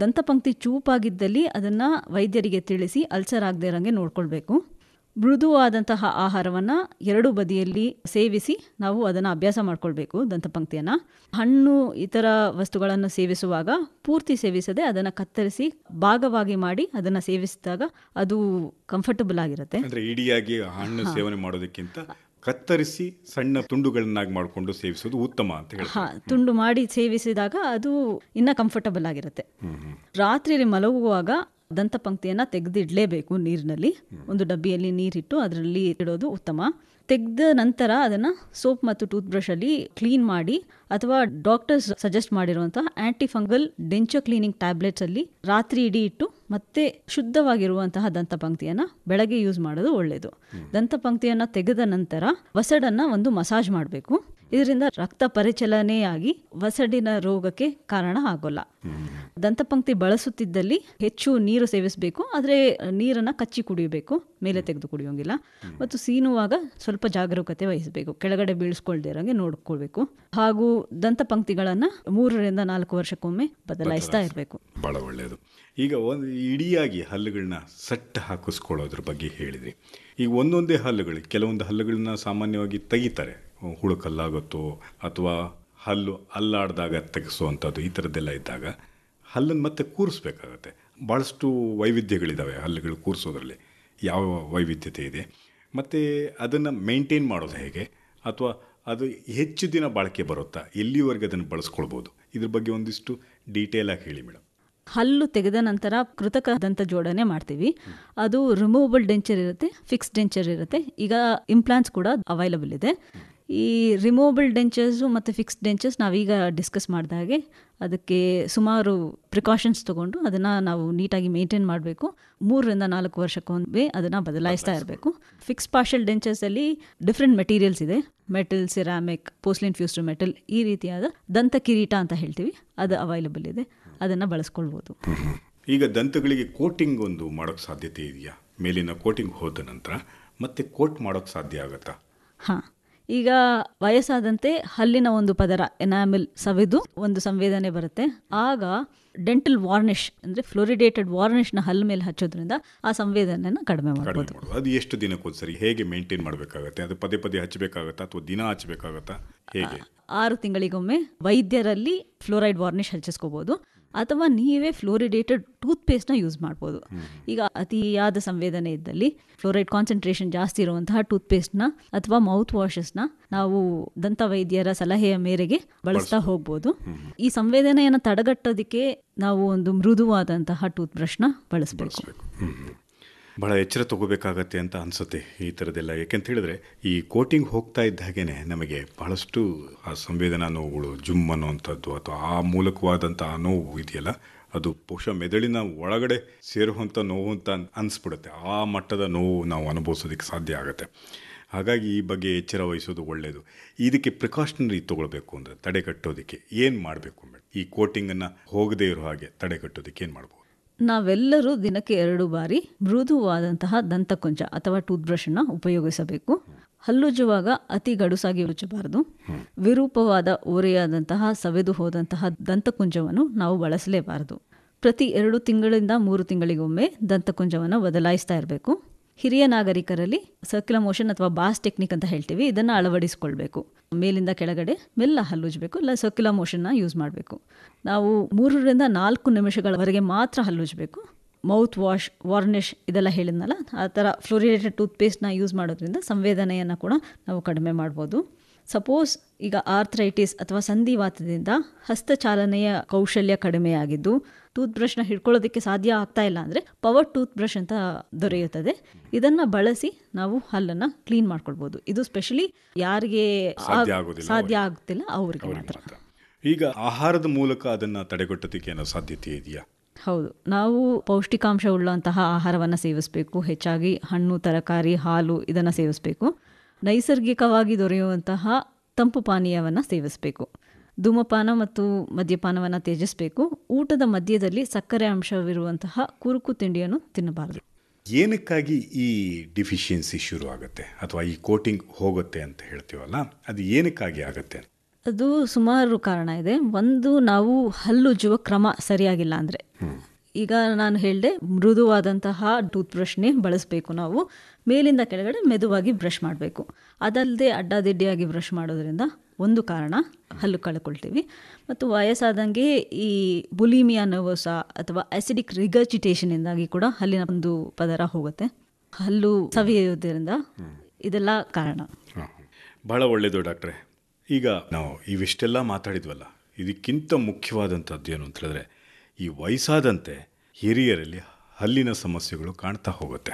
ದಂತಪಂಕ್ತಿ ಚೂಪಾಗಿದ್ದಲ್ಲಿ ಅದನ್ನು ವೈದ್ಯರಿಗೆ ತಿಳಿಸಿ ಅಲ್ಸರ್ ಆಗದೆ ಇರೋಂಗೆ ನೋಡ್ಕೊಳ್ಬೇಕು. ಮೃದುವಾದಂತಹ ಆಹಾರವನ್ನು ಎರಡು ಬದಿಯಲ್ಲಿ ಸೇವಿಸಿ ನಾವು ಅದನ್ನು ಅಭ್ಯಾಸ ಮಾಡ್ಕೊಳ್ಬೇಕು ದಂತಪಂಕ್ತಿಯನ್ನು. ಹಣ್ಣು ಇತರ ವಸ್ತುಗಳನ್ನು ಸೇವಿಸುವಾಗ ಪೂರ್ತಿ ಸೇವಿಸದೆ ಅದನ್ನು ಕತ್ತರಿಸಿ ಭಾಗವಾಗಿ ಮಾಡಿ ಅದನ್ನು ಸೇವಿಸಿದಾಗ ಅದು ಕಂಫರ್ಟಬಲ್ ಆಗಿರುತ್ತೆ. ಅಂದರೆ ಇಡಿಯಾಗಿ ಹಣ್ಣು ಸೇವನೆ ಮಾಡೋದಕ್ಕಿಂತ ಕತ್ತರಿಸಿ ಸಣ್ಣ ತುಂಡುಗಳನ್ನಾಗಿ ಮಾಡಿಕೊಂಡು ಸೇವಿಸೋದು ಉತ್ತಮ ಅಂತ ಹಾ ಹೇಳ್ತಾರೆ ತುಂಡು ಮಾಡಿ ಸೇವಿಸಿದಾಗ ಅದು ಇನ್ನೂ ಕಂಫರ್ಟಬಲ್ ಆಗಿರುತ್ತೆ. ರಾತ್ರಿಯಲ್ಲಿ ಮಲಗುವಾಗ ದಂತಪಂಕ್ತಿಯನ್ನು ತೆಗೆದಿಡಲೇಬೇಕು ನೀರಿನಲ್ಲಿ. ಒಂದು ಡಬ್ಬಿಯಲ್ಲಿ ನೀರಿಟ್ಟು ಅದರಲ್ಲಿ ಇಡೋದು ಉತ್ತಮ. ತೆಗೆದ ನಂತರ ಅದನ್ನು ಸೋಪ್ ಮತ್ತು ಟೂತ್ ಬ್ರಷಲ್ಲಿ ಕ್ಲೀನ್ ಮಾಡಿ ಅಥವಾ ಡಾಕ್ಟರ್ಸ್ ಸಜೆಸ್ಟ್ ಮಾಡಿರುವಂತಹ ಆಂಟಿಫಂಗಲ್ ಡೆಂಚರ್ ಕ್ಲೀನಿಂಗ್ ಟ್ಯಾಬ್ಲೆಟ್ಸಲ್ಲಿ ರಾತ್ರಿ ಇಡೀ ಇಟ್ಟು ಮತ್ತೆ ಶುದ್ಧವಾಗಿರುವಂತಹ ದಂತಪಂಕ್ತಿಯನ್ನು ಬೆಳಗ್ಗೆ ಯೂಸ್ ಮಾಡೋದು ಒಳ್ಳೆಯದು ದಂತಪಂಕ್ತಿಯನ್ನು ತೆಗೆದ ನಂತರ ವಸಡನ್ನು ಒಂದು ಮಸಾಜ್ ಮಾಡಬೇಕು. ಇದರಿಂದ ರಕ್ತ ಪರಿಚಲನೆಯಾಗಿ ವಸಡಿನ ರೋಗಕ್ಕೆ ಕಾರಣ ಆಗೋಲ್ಲ. ದಂತಪಂಕ್ತಿ ಬಳಸುತ್ತಿದ್ದಲ್ಲಿ ಹೆಚ್ಚು ನೀರು ಸೇವಿಸಬೇಕು ಆದರೆ ನೀರನ್ನು ಕಚ್ಚಿ ಕುಡಿಯಬೇಕು ಮೇಲೆ ತೆಗೆದು ಕುಡಿಯೋಂಗಿಲ್ಲ. ಮತ್ತು ಸೀನುವಾಗ ಸ್ವಲ್ಪ ಜಾಗರೂಕತೆ ವಹಿಸಬೇಕು ಕೆಳಗಡೆ ಬೀಳಿಸ್ಕೊಳ್ದೇ ಇರೋಂಗೆ ನೋಡ್ಕೊಳ್ಬೇಕು. ಹಾಗೂ ದಂತಪಂಕ್ತಿಗಳನ್ನು ಮೂರರಿಂದ ನಾಲ್ಕು ವರ್ಷಕ್ಕೊಮ್ಮೆ ಬದಲಾಯಿಸ್ತಾ ಇರಬೇಕು. ಬಹಳ ಒಳ್ಳೆಯದು ಈಗ ಒಂದು ಇಡಿಯಾಗಿ ಹಲ್ಲುಗಳನ್ನ ಸಟ್ಟ ಹಾಕಿಸ್ಕೊಳ್ಳೋದ್ರ ಬಗ್ಗೆ ಹೇಳಿದ್ರಿ. ಈಗ ಒಂದೊಂದೇ ಹಲ್ಲುಗಳು ಕೆಲವೊಂದು ಹಲ್ಲುಗಳನ್ನ ಸಾಮಾನ್ಯವಾಗಿ ತೆಗಿತಾರೆ. ಹುಳುಕಲ್ಲಾಗುತ್ತೋ ಅಥವಾ ಹಲ್ಲು ಅಲ್ಲಾಡಿದಾಗ ತೆಗೆಸುವಂಥದ್ದು ಈ ಥರದ್ದೆಲ್ಲ ಇದ್ದಾಗ ಹಲ್ಲನ್ನು ಮತ್ತೆ ಕೂರಿಸ್ಬೇಕಾಗತ್ತೆ. ಭಾಳಷ್ಟು ವೈವಿಧ್ಯಗಳಿದ್ದಾವೆ ಹಲ್ಲುಗಳು ಕೂರಿಸೋದ್ರಲ್ಲಿ. ಯಾವ ವೈವಿಧ್ಯತೆ ಇದೆ? ಮತ್ತು ಅದನ್ನು ಮೇಂಟೈನ್ ಮಾಡೋದು ಹೇಗೆ? ಅಥವಾ ಅದು ಹೆಚ್ಚು ದಿನ ಬಾಳಿಕೆ ಬರುತ್ತಾ? ಎಲ್ಲಿವರೆಗೆ ಅದನ್ನು ಬಳಸ್ಕೊಳ್ಬೋದು? ಇದ್ರ ಬಗ್ಗೆ ಒಂದಿಷ್ಟು ಡೀಟೇಲಾಗಿ ಹೇಳಿ ಮೇಡಮ್. ಹಲ್ಲು ತೆಗೆದ ನಂತರ ಕೃತಕ ದಂತ ಜೋಡಣೆ ಮಾಡ್ತೀವಿ. ಅದು ರಿಮೂವಬಲ್ ಡೆಂಚರ್ ಇರುತ್ತೆ ಫಿಕ್ಸ್ ಡೆಂಚರ್ ಇರುತ್ತೆ. ಈಗ ಇಂಪ್ಲಾಂಟ್ಸ್ ಕೂಡ ಅವೈಲಬಲ್ ಇದೆ. ಈ ರಿಮೂವಬಲ್ ಡೆಂಚರ್ಸು ಮತ್ತು ಫಿಕ್ಸ್ ಡೆಂಚರ್ಸ್ ನಾವೀಗ ಡಿಸ್ಕಸ್ ಮಾಡಿದ ಹಾಗೆ ಅದಕ್ಕೆ ಸುಮಾರು ಪ್ರಿಕಾಷನ್ಸ್ ತೊಗೊಂಡು ಅದನ್ನು ನಾವು ನೀಟಾಗಿ ಮೇಂಟೈನ್ ಮಾಡಬೇಕು. ಮೂರರಿಂದ ನಾಲ್ಕು ವರ್ಷಕ್ಕೊಮ್ಮೆ ಅದನ್ನು ಬದಲಾಯಿಸ್ತಾ ಇರಬೇಕು. ಫಿಕ್ಸ್ ಪಾರ್ಷಲ್ ಡೆಂಚರ್ಸಲ್ಲಿ ಡಿಫ್ರೆಂಟ್ ಮೆಟೀರಿಯಲ್ಸ್ ಇದೆ. Metal ceramic porcelain fused to metal ಈ ರೀತಿಯಾದ ದಂತ ಕಿರೀಟ ಅಂತ ಹೇಳ್ತೀವಿ. ಅದು ಅವೈಲಬಲ್ ಇದೆ. ಅದನ್ನು ಬಳಸ್ಕೊಳ್ಬೋದು. ಈಗ ದಂತಗಳಿಗೆ ಕೋಟಿಂಗ್ ಒಂದು ಮಾಡೋಕ್ಕೆ ಸಾಧ್ಯತೆ ಇದೆಯಾ? ಮೇಲಿನ ಕೋಟಿಂಗ್ ಹೋದ ನಂತರ ಮತ್ತೆ ಕೋಟ್ ಮಾಡೋಕ್ಕೆ ಸಾಧ್ಯ ಆಗುತ್ತಾ? ಹಾಂ. ಈಗ ವಯಸ್ಸಾದಂತೆ ಹಲ್ಲಿನ ಒಂದು ಪದರ ಎನಾಮಿಲ್ ಸವೆದು ಒಂದು ಸಂವೇದನೆ ಬರುತ್ತೆ. ಆಗ ಡೆಂಟಲ್ ವಾರ್ನಿಶ್ ಅಂದ್ರೆ ಫ್ಲೋರಿಡೇಟೆಡ್ ವಾರ್ನಿಷ್ನ ಹಲ್ಲು ಮೇಲೆ ಹಚ್ಚೋದ್ರಿಂದ ಆ ಸಂವೇದನೆಯನ್ನು ಕಡಿಮೆ ಮಾಡಬಹುದು ಅದು ಎಷ್ಟು ದಿನಕ್ಕೊಂದ್ಸರಿ ಹೇಗೆ ಮೇಂಟೈನ್ ಮಾಡಬೇಕಾಗತ್ತೆ? ಅದು ಪದೇ ಪದೇ ಹಚ್ಚಬೇಕಾಗತ್ತಾ ಅಥವಾ ದಿನ ಹಚ್ಚಬೇಕಾಗತ್ತಾ ಹೇಗೆ? ಆರು ತಿಂಗಳಿಗೊಮ್ಮೆ ವೈದ್ಯರಲ್ಲಿ ಫ್ಲೋರೈಡ್ ವಾರ್ನಿಶ್ ಹಚ್ಚಿಸ್ಕೋಬೋದು. ಅಥವಾ ನೀವೇ ಫ್ಲೋರಿಡೇಟೆಡ್ ಟೂತ್ ಪೇಸ್ಟ್ನ ಯೂಸ್ ಮಾಡ್ಬೋದು. ಈಗ ಅತಿಯಾದ ಸಂವೇದನೆ ಇದ್ದಲ್ಲಿ ಫ್ಲೋರೈಡ್ ಕಾನ್ಸಂಟ್ರೇಷನ್ ಜಾಸ್ತಿ ಇರುವಂತಹ ಟೂತ್ ಪೇಸ್ಟ್ನ ಅಥವಾ ಮೌತ್ ವಾಶಸ್ನ ನಾವು ದಂತ ವೈದ್ಯರ ಸಲಹೆಯ ಮೇರೆಗೆ ಬಳಸ್ತಾ ಹೋಗ್ಬೋದು. ಈ ಸಂವೇದನೆಯನ್ನು ತಡೆಗಟ್ಟೋದಕ್ಕೆ ನಾವು ಒಂದು ಮೃದುವಾದಂತಹ ಟೂತ್ ಬ್ರಷ್ನ ಬಳಸಬೇಕು. ಬಹಳ ಎಚ್ಚರ ತಗೋಬೇಕಾಗತ್ತೆ ಅಂತ ಅನಿಸುತ್ತೆ ಈ ಥರದ್ದೆಲ್ಲ. ಯಾಕೆಂತ ಹೇಳಿದ್ರೆ, ಈ ಕೋಟಿಂಗ್ ಹೋಗ್ತಾ ಇದ್ದ ಹಾಗೇನೆ ನಮಗೆ ಬಹಳಷ್ಟು ಆ ಸಂವೇದನಾ ನೋವುಗಳು, ಜುಮ್ ಅನ್ನುವಂಥದ್ದು ಅಥವಾ ಆ ಮೂಲಕವಾದಂಥ ಆ ನೋವು ಇದೆಯಲ್ಲ, ಅದು ಬಹುಶಃ ಮೆದುಳಿನ ಒಳಗಡೆ ಸೇರುವಂಥ ನೋವು ಅಂತ ಅನಿಸ್ಬಿಡುತ್ತೆ. ಆ ಮಟ್ಟದ ನೋವು ನಾವು ಅನುಭವಿಸೋದಕ್ಕೆ ಸಾಧ್ಯ ಆಗುತ್ತೆ. ಹಾಗಾಗಿ ಈ ಬಗ್ಗೆ ಎಚ್ಚರ ವಹಿಸೋದು ಒಳ್ಳೆಯದು ಇದಕ್ಕೆ ಪ್ರಿಕಾಷನರಿ ತೊಗೊಳ್ಬೇಕು ಅಂದರೆ ತಡೆಗಟ್ಟೋದಕ್ಕೆ ಏನು ಮಾಡಬೇಕು ಮೇಡಮ್ ಈ ಕೋಟಿಂಗನ್ನು ಹೋಗದೇ ಇರೋ ಹಾಗೆ ತಡೆಗಟ್ಟೋದಕ್ಕೆ ಏನು ಮಾಡ್ಬೋದು? ನಾವೆಲ್ಲರೂ ದಿನಕ್ಕೆ ಎರಡು ಬಾರಿ ಮೃದುವಾದಂತಹ ದಂತಕುಂಚ ಅಥವಾ ಟೂತ್ ಬ್ರಷನ್ನು ಉಪಯೋಗಿಸಬೇಕು. ಹಲ್ಲುಜ್ಜುವಾಗ ಅತಿ ಗಡುಸಾಗಿ ಉಜ್ಜಬಾರದು. ವಿರೂಪವಾದ ಓರೆಯಾದಂತಹ, ಸವೆದು ಹೋದಂತಹ ದಂತಕುಂಜವನ್ನು ನಾವು ಬಳಸಲೇಬಾರದು. ಪ್ರತಿ ಎರಡು ತಿಂಗಳಿಂದ ಮೂರು ತಿಂಗಳಿಗೊಮ್ಮೆ ದಂತಕುಂಜವನ್ನು ಬದಲಾಯಿಸ್ತಾ ಇರಬೇಕು. ಹಿರಿಯ ನಾಗರಿಕರಲ್ಲಿ ಸರ್ಕ್ಯುಲರ್ ಮೋಷನ್ ಅಥವಾ ಬಾಸ್ ಟೆಕ್ನಿಕ್ ಅಂತ ಹೇಳ್ತೀವಿ. ಇದನ್ನು ಅಳವಡಿಸಿಕೊಳ್ಬೇಕು. ಮೇಲಿಂದ ಕೆಳಗಡೆ ಮೆಲ್ಲ ಹಲ್ಲುಜ್ಬೇಕು. ಇಲ್ಲ ಸರ್ಕ್ಯುಲರ್ ಮೋಷನ್ನ ಯೂಸ್ ಮಾಡಬೇಕು. ನಾವು ಮೂರರಿಂದ ನಾಲ್ಕು ನಿಮಿಷಗಳವರೆಗೆ ಮಾತ್ರ ಹಲ್ಲುಜ್ಬೇಕು. ಮೌತ್ ವಾಶ್ ವಾರ್ನಿಷ್ ಇದೆಲ್ಲ ಹೇಳಿದ್ನಲ್ಲ, ಆ ಥರ ಫ್ಲೋರಿಡೇಟೆಡ್ ಟೂತ್ಪೇಸ್ಟ್ನ ಯೂಸ್ ಮಾಡೋದ್ರಿಂದ ಸಂವೇದನೆಯನ್ನು ಕೂಡ ನಾವು ಕಡಿಮೆ ಮಾಡ್ಬೋದು. ಸಪೋಸ್ ಈಗ ಆರ್ಥ್ರೈಟಿಸ್ ಅಥವಾ ಸಂಧಿವಾತದಿಂದ ಹಸ್ತಚಾಲನೆಯ ಕೌಶಲ್ಯ ಕಡಿಮೆಯಾಗಿದ್ದು ಟೂತ್ ಬ್ರಷ್ನ ಹಿಡ್ಕೊಳ್ಳೋದಕ್ಕೆ ಸಾಧ್ಯ ಆಗ್ತಾ ಇಲ್ಲ ಅಂದರೆ ಪವರ್ ಟೂತ್ ಬ್ರಷ್ ಅಂತ ದೊರೆಯುತ್ತದೆ. ಇದನ್ನು ಬಳಸಿ ನಾವು ಹಲ್ಲನ್ನು ಕ್ಲೀನ್ ಮಾಡ್ಕೊಳ್ಬೋದು. ಇದು ಸ್ಪೆಷಲಿ ಯಾರಿಗೆ ಸಾಧ್ಯ ಆಗುತ್ತಿಲ್ಲ ಅವರಿಗೆ ಮಾತ್ರ. ಮಾತ್ರ. ಈಗ ಆಹಾರದ ಮೂಲಕ ಅದನ್ನು ತಡೆಗಟ್ಟೋದಕ್ಕೆ ಏನೋ ಸಾಧ್ಯತೆ ಇದೆಯಾ? ಹೌದು. ನಾವು ಪೌಷ್ಟಿಕಾಂಶ ಉಳ್ಳಂತಹ ಆಹಾರವನ್ನು ಸೇವಿಸಬೇಕು. ಹೆಚ್ಚಾಗಿ ಹಣ್ಣು ತರಕಾರಿ ಹಾಲು ಇದನ್ನು ಸೇವಿಸಬೇಕು. ನೈಸರ್ಗಿಕವಾಗಿ ದೊರೆಯುವಂತಹ ತಂಪು ಪಾನೀಯವನ್ನು ಸೇವಿಸಬೇಕು. ಧೂಮಪಾನ ಮತ್ತು ಮದ್ಯಪಾನವನ್ನು ತ್ಯಜಿಸಬೇಕು. ಊಟದ ಮಧ್ಯದಲ್ಲಿ ಸಕ್ಕರೆ ಅಂಶವಿರುವಂತಹ ಕುರುಕು ತಿಂಡಿಯನ್ನು ತಿನ್ನಬಾರದು. ಏನಕ್ಕಾಗಿ ಈ ಡಿಫಿಷಿಯನ್ಸಿ ಶುರು ಆಗುತ್ತೆ ಅಥವಾ ಈ ಕೋಟಿಂಗ್ ಹೋಗುತ್ತೆ ಅಂತ ಹೇಳ್ತೀವಲ್ಲ ಅದು ಏನಕ್ಕಾಗಿ ಆಗುತ್ತೆ? ಅದು ಸುಮಾರು ಕಾರಣ ಇದೆ. ಒಂದು ನಾವು ಹಲ್ಲುಜ್ಜುವ ಕ್ರಮ ಸರಿಯಾಗಿಲ್ಲ ಅಂದರೆ. ಈಗ ನಾನು ಹೇಳಿದೆ, ಮೃದುವಾದಂತಹ ಟೂತ್ ಬ್ರಷ್ನೇ ಬಳಸಬೇಕು ನಾವು. ಮೇಲಿಂದ ಕೆಳಗಡೆ ಮೆದುವಾಗಿ ಬ್ರಷ್ ಮಾಡಬೇಕು. ಅದಲ್ಲದೆ ಅಡ್ಡಾದಿಡ್ಡಿಯಾಗಿ ಬ್ರಷ್ ಮಾಡೋದ್ರಿಂದ ಒಂದು ಕಾರಣ, ಹಲ್ಲು ಕಳ್ಕೊಳ್ತೀವಿ. ಮತ್ತು ವಯಸ್ಸಾದಂಗೆ ಈ ಬುಲಿಮಿಯಾ ನವೋಸ ಅಥವಾ ಆಸಿಡಿಕ್ ರಿಗರ್ಜಿಟೇಷನಿಂದಾಗಿ ಕೂಡ ಹಲ್ಲಿನ ಒಂದು ಪದರ ಹೋಗುತ್ತೆ. ಹಲ್ಲು ಸವಿಯೋದ್ರಿಂದ ಇದೆಲ್ಲ ಕಾರಣ. ಬಹಳ ಒಳ್ಳೆಯದು ಡಾಕ್ಟ್ರೆ. ಈಗ ನಾವು ಇವಿಷ್ಟೆಲ್ಲ ಮಾತಾಡಿದ್ವಲ್ಲ, ಇದಕ್ಕಿಂತ ಮುಖ್ಯವಾದಂಥದ್ದು ಏನು ಅಂತ ಹೇಳಿದ್ರೆ ಈ ವಯಸ್ಸಾದಂತೆ ಹಿರಿಯರಲ್ಲಿ ಹಲ್ಲಿನ ಸಮಸ್ಯೆಗಳು ಕಾಣ್ತಾ ಹೋಗುತ್ತೆ.